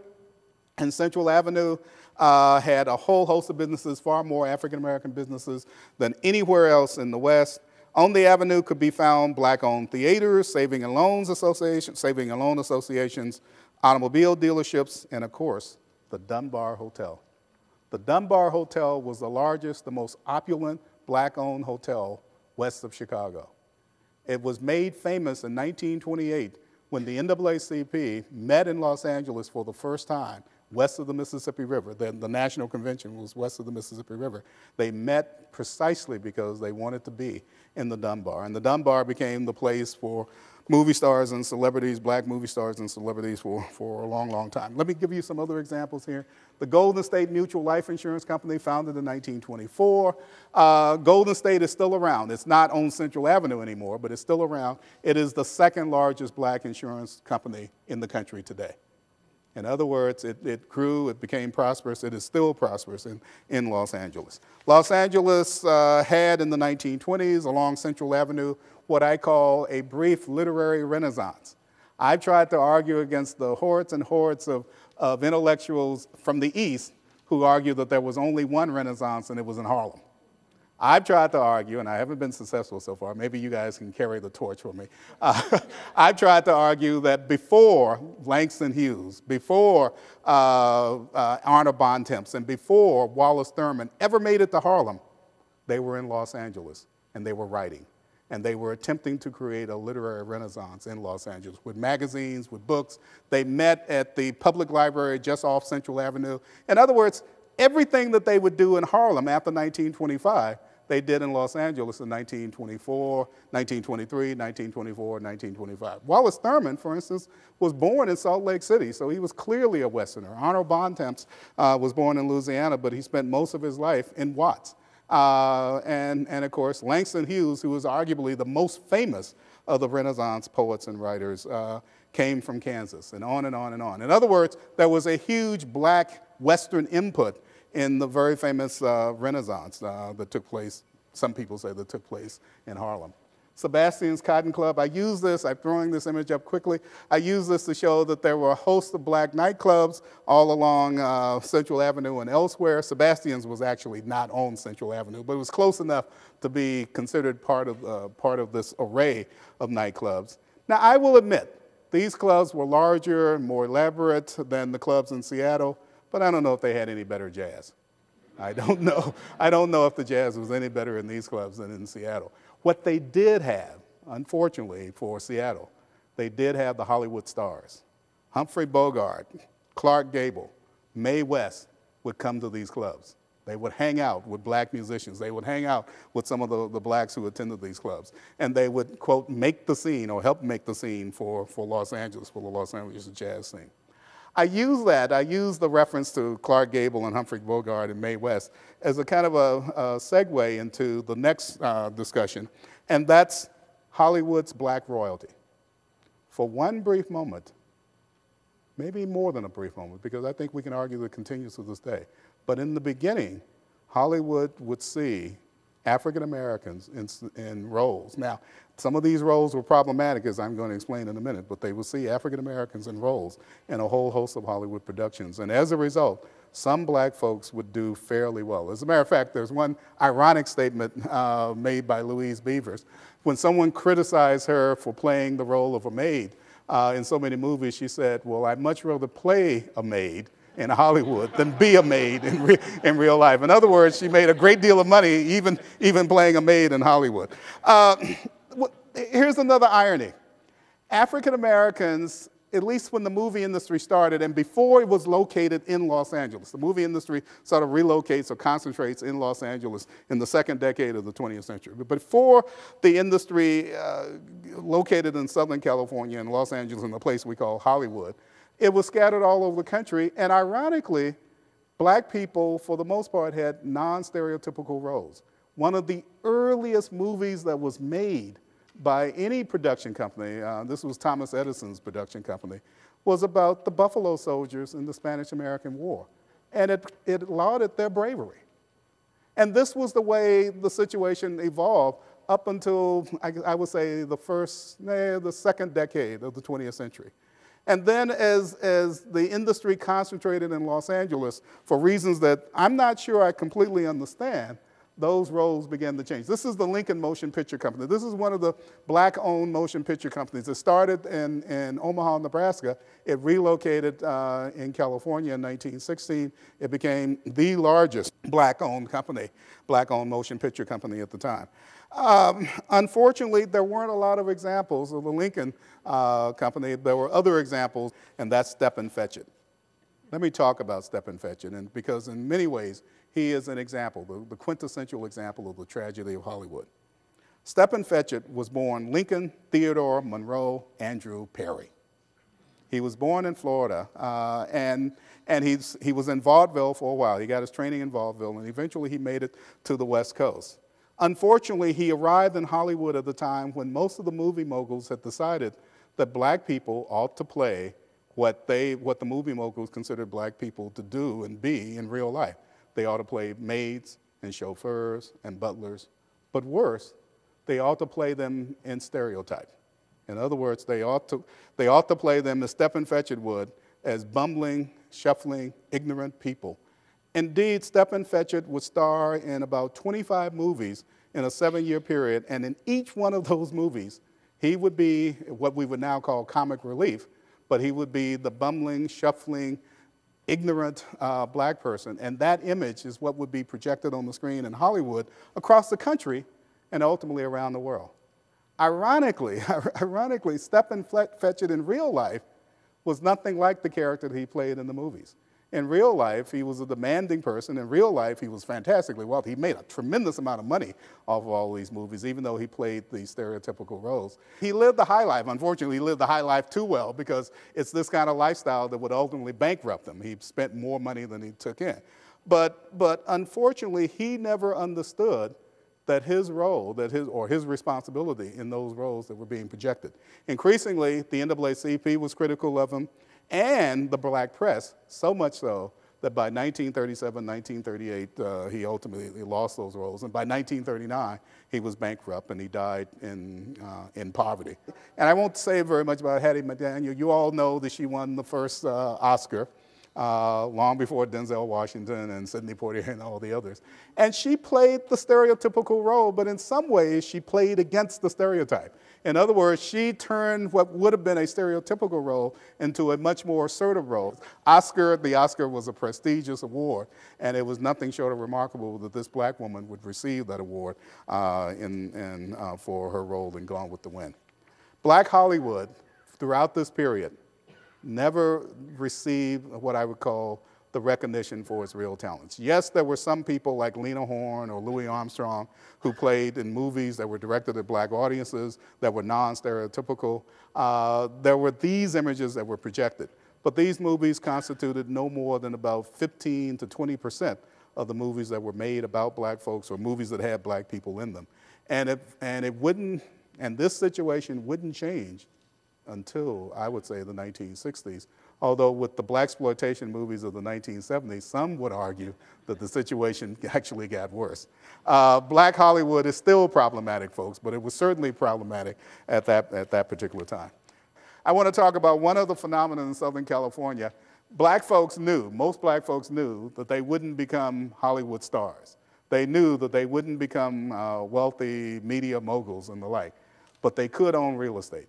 and Central Avenue uh, had a whole host of businesses, far more African American businesses than anywhere else in the West. On the avenue could be found black-owned theaters, saving and loans associations, saving and loan associations, automobile dealerships, and of course, the Dunbar Hotel. The Dunbar Hotel was the largest, the most opulent black-owned hotel west of Chicago. It was made famous in 1928 when the NAACP met in Los Angeles for the first time west of the Mississippi River. The, the, National Convention was west of the Mississippi River. They met precisely because they wanted to be in the Dunbar. And the Dunbar became the place for movie stars and celebrities, black movie stars and celebrities for, for a long, long time. Let me give you some other examples here. The Golden State Mutual Life Insurance Company, founded in 1924. Uh, Golden State is still around. It's not on Central Avenue anymore, but it's still around. It is the second largest black insurance company in the country today. In other words, it, it grew, it became prosperous, it is still prosperous in, in Los Angeles. Los Angeles uh, had in the 1920s along Central Avenue what I call a brief literary renaissance. I've tried to argue against the hordes and hordes of, of intellectuals from the East who argue that there was only one renaissance and it was in Harlem. I've tried to argue, and I haven't been successful so far. Maybe you guys can carry the torch for me. Uh, I've tried to argue that before Langston Hughes, before uh, uh, Arnold Bontemps, and before Wallace Thurman ever made it to Harlem, they were in Los Angeles and they were writing. And they were attempting to create a literary renaissance in Los Angeles with magazines, with books. They met at the public library just off Central Avenue. In other words, everything that they would do in Harlem after 1925, they did in Los Angeles in 1924, 1923, 1924, 1925. Wallace Thurman, for instance, was born in Salt Lake City, so he was clearly a Westerner. Arnold Bontemps uh, was born in Louisiana, but he spent most of his life in Watts. Uh, and, and of course, Langston Hughes, who was arguably the most famous of the Renaissance poets and writers, uh, came from Kansas, and on and on and on. In other words, there was a huge black Western input in the very famous uh, Renaissance uh, that took place, some people say that took place in Harlem. Sebastian's Cotton Club, I use this, I'm throwing this image up quickly. I use this to show that there were a host of black nightclubs all along uh, Central Avenue and elsewhere. Sebastian's was actually not on Central Avenue, but it was close enough to be considered part of, uh, part of this array of nightclubs. Now, I will admit, these clubs were larger, and more elaborate than the clubs in Seattle, but I don't know if they had any better jazz. I don't know. I don't know if the jazz was any better in these clubs than in Seattle. What they did have, unfortunately for Seattle, they did have the Hollywood stars. Humphrey Bogart, Clark Gable, Mae West would come to these clubs. They would hang out with black musicians. They would hang out with some of the, the blacks who attended these clubs. And they would, quote, make the scene or help make the scene for, for Los Angeles, for the Los Angeles jazz scene. I use that, I use the reference to Clark Gable and Humphrey Bogart and Mae West as a kind of a, a segue into the next uh, discussion, and that's Hollywood's black royalty. For one brief moment, maybe more than a brief moment, because I think we can argue that it continues to this day. But in the beginning, Hollywood would see African Americans in, in roles. Now, some of these roles were problematic, as I'm going to explain in a minute, but they would see African Americans in roles in a whole host of Hollywood productions. And as a result, some black folks would do fairly well. As a matter of fact, there's one ironic statement uh, made by Louise Beavers. When someone criticized her for playing the role of a maid uh, in so many movies, she said, Well, I'd much rather play a maid in Hollywood than be a maid in, re in real life. In other words, she made a great deal of money even, even playing a maid in Hollywood. Uh, here's another irony. African Americans, at least when the movie industry started and before it was located in Los Angeles, the movie industry sort of relocates or concentrates in Los Angeles in the second decade of the 20th century. But before the industry uh, located in Southern California and Los Angeles in the place we call Hollywood, it was scattered all over the country. And ironically, black people, for the most part, had non stereotypical roles. One of the earliest movies that was made by any production company, uh, this was Thomas Edison's production company, was about the Buffalo Soldiers in the Spanish American War. And it, it lauded their bravery. And this was the way the situation evolved up until, I, I would say, the first, eh, the second decade of the 20th century. And then as, as the industry concentrated in Los Angeles, for reasons that I'm not sure I completely understand, those roles began to change. This is the Lincoln Motion Picture Company. This is one of the black-owned motion picture companies. It started in, in Omaha, Nebraska. It relocated uh, in California in 1916. It became the largest black-owned company, black-owned motion picture company at the time. Um, unfortunately, there weren't a lot of examples of the Lincoln uh, company. There were other examples, and that's Stepin Fetchit. Let me talk about step Stepin Fetchit, and because in many ways, he is an example, the, the quintessential example of the tragedy of Hollywood. Stepin Fetchit was born Lincoln Theodore Monroe Andrew Perry. He was born in Florida, uh, and, and he's, he was in vaudeville for a while. He got his training in vaudeville, and eventually he made it to the West Coast. Unfortunately, he arrived in Hollywood at the time when most of the movie moguls had decided that black people ought to play what, they, what the movie moguls considered black people to do and be in real life. They ought to play maids and chauffeurs and butlers. But worse, they ought to play them in stereotype. In other words, they ought to, they ought to play them as Stepin Fetchit would as bumbling, shuffling, ignorant people. Indeed, Stepin Fetchit would star in about 25 movies in a seven year period, and in each one of those movies, he would be what we would now call comic relief, but he would be the bumbling, shuffling, ignorant uh, black person. And that image is what would be projected on the screen in Hollywood across the country and ultimately around the world. Ironically, ironically, Stepin Fetchit in real life was nothing like the character that he played in the movies. In real life, he was a demanding person. In real life, he was fantastically wealthy. He made a tremendous amount of money off of all these movies, even though he played these stereotypical roles. He lived the high life. Unfortunately, he lived the high life too well because it's this kind of lifestyle that would ultimately bankrupt him. He spent more money than he took in. But, but unfortunately, he never understood that his role, that his, or his responsibility in those roles that were being projected. Increasingly, the NAACP was critical of him and the black press, so much so that by 1937, 1938, uh, he ultimately lost those roles. And by 1939, he was bankrupt and he died in, uh, in poverty. And I won't say very much about Hattie McDaniel. You all know that she won the first uh, Oscar. Uh, long before Denzel Washington and Sidney Poitier and all the others. And she played the stereotypical role, but in some ways she played against the stereotype. In other words, she turned what would have been a stereotypical role into a much more assertive role. Oscar, the Oscar was a prestigious award, and it was nothing short of remarkable that this black woman would receive that award uh, in, in, uh, for her role in Gone with the Wind. Black Hollywood, throughout this period, never received what I would call the recognition for his real talents. Yes, there were some people like Lena Horne or Louis Armstrong who played in movies that were directed at black audiences that were non-stereotypical. Uh, there were these images that were projected, but these movies constituted no more than about 15 to 20 percent of the movies that were made about black folks or movies that had black people in them. And it, and it wouldn't, and this situation wouldn't change until I would say the 1960s Although with the blaxploitation movies of the 1970s, some would argue that the situation actually got worse. Uh, black Hollywood is still problematic, folks, but it was certainly problematic at that, at that particular time. I want to talk about one other phenomenon in Southern California. Black folks knew, most black folks knew, that they wouldn't become Hollywood stars. They knew that they wouldn't become uh, wealthy media moguls and the like, but they could own real estate.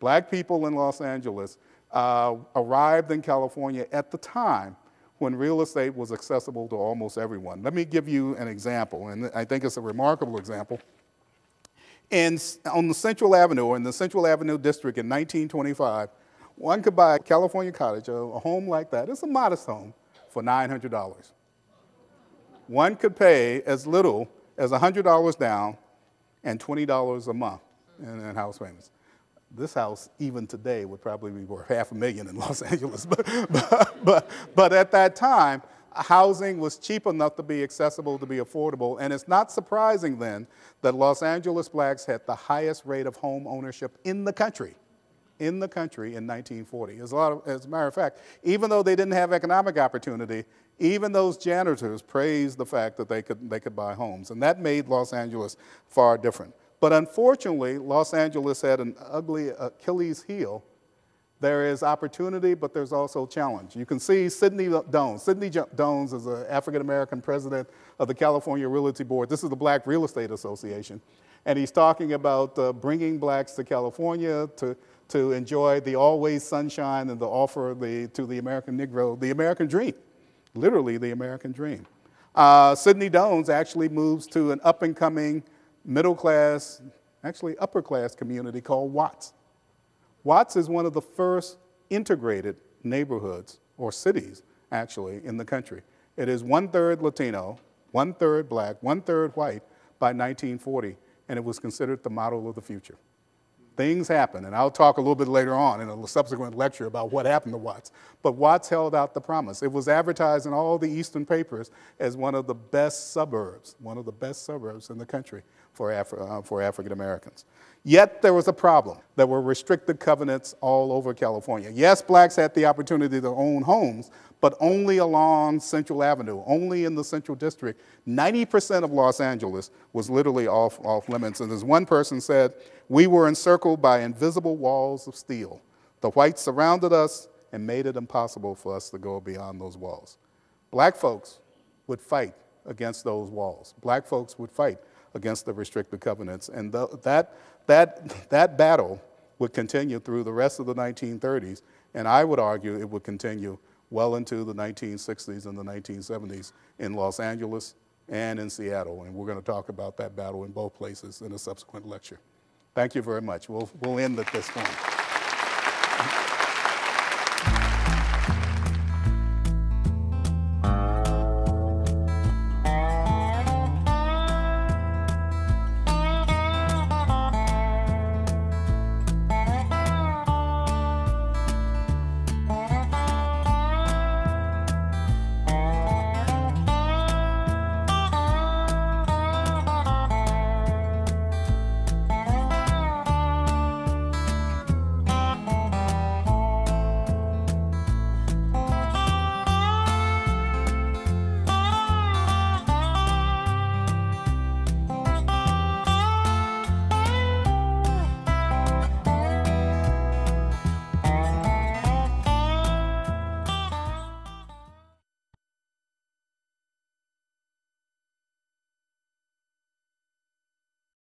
Black people in Los Angeles uh, arrived in California at the time when real estate was accessible to almost everyone. Let me give you an example, and I think it's a remarkable example. In, on the Central Avenue, in the Central Avenue district in 1925, one could buy a California cottage, a, a home like that, it's a modest home, for $900. One could pay as little as $100 down and $20 a month in, in house payments this house, even today, would probably be worth half a million in Los Angeles. but, but, but, but, at that time, housing was cheap enough to be accessible, to be affordable. And it's not surprising then that Los Angeles blacks had the highest rate of home ownership in the country. In the country in 1940. As a, of, as a matter of fact, even though they didn't have economic opportunity, even those janitors praised the fact that they could, they could buy homes. And that made Los Angeles far different. But unfortunately, Los Angeles had an ugly Achilles heel. There is opportunity, but there's also challenge. You can see Sidney Dones. Sidney Dones is an African American president of the California Realty Board. This is the Black Real Estate Association. And he's talking about uh, bringing blacks to California to, to enjoy the always sunshine and the offer the, to the American Negro, the American dream, literally the American dream. Uh, Sidney Dones actually moves to an up and coming middle class, actually upper class community called Watts. Watts is one of the first integrated neighborhoods or cities, actually, in the country. It is one third Latino, one third black, one third white by 1940, and it was considered the model of the future. Things happen, and I'll talk a little bit later on in a subsequent lecture about what happened to Watts. But Watts held out the promise. It was advertised in all the Eastern papers as one of the best suburbs, one of the best suburbs in the country for, uh, for African Americans. Yet there was a problem. There were restricted covenants all over California. Yes, blacks had the opportunity to own homes, but only along Central Avenue, only in the Central District. 90% of Los Angeles was literally off, off limits. And as one person said, we were encircled by invisible walls of steel. The whites surrounded us and made it impossible for us to go beyond those walls. Black folks would fight against those walls. Black folks would fight against the restrictive covenants. And the, that, that, that battle would continue through the rest of the 1930s, and I would argue it would continue well into the 1960s and the 1970s in Los Angeles and in Seattle. And we're going to talk about that battle in both places in a subsequent lecture. Thank you very much. We'll, we'll end at this point.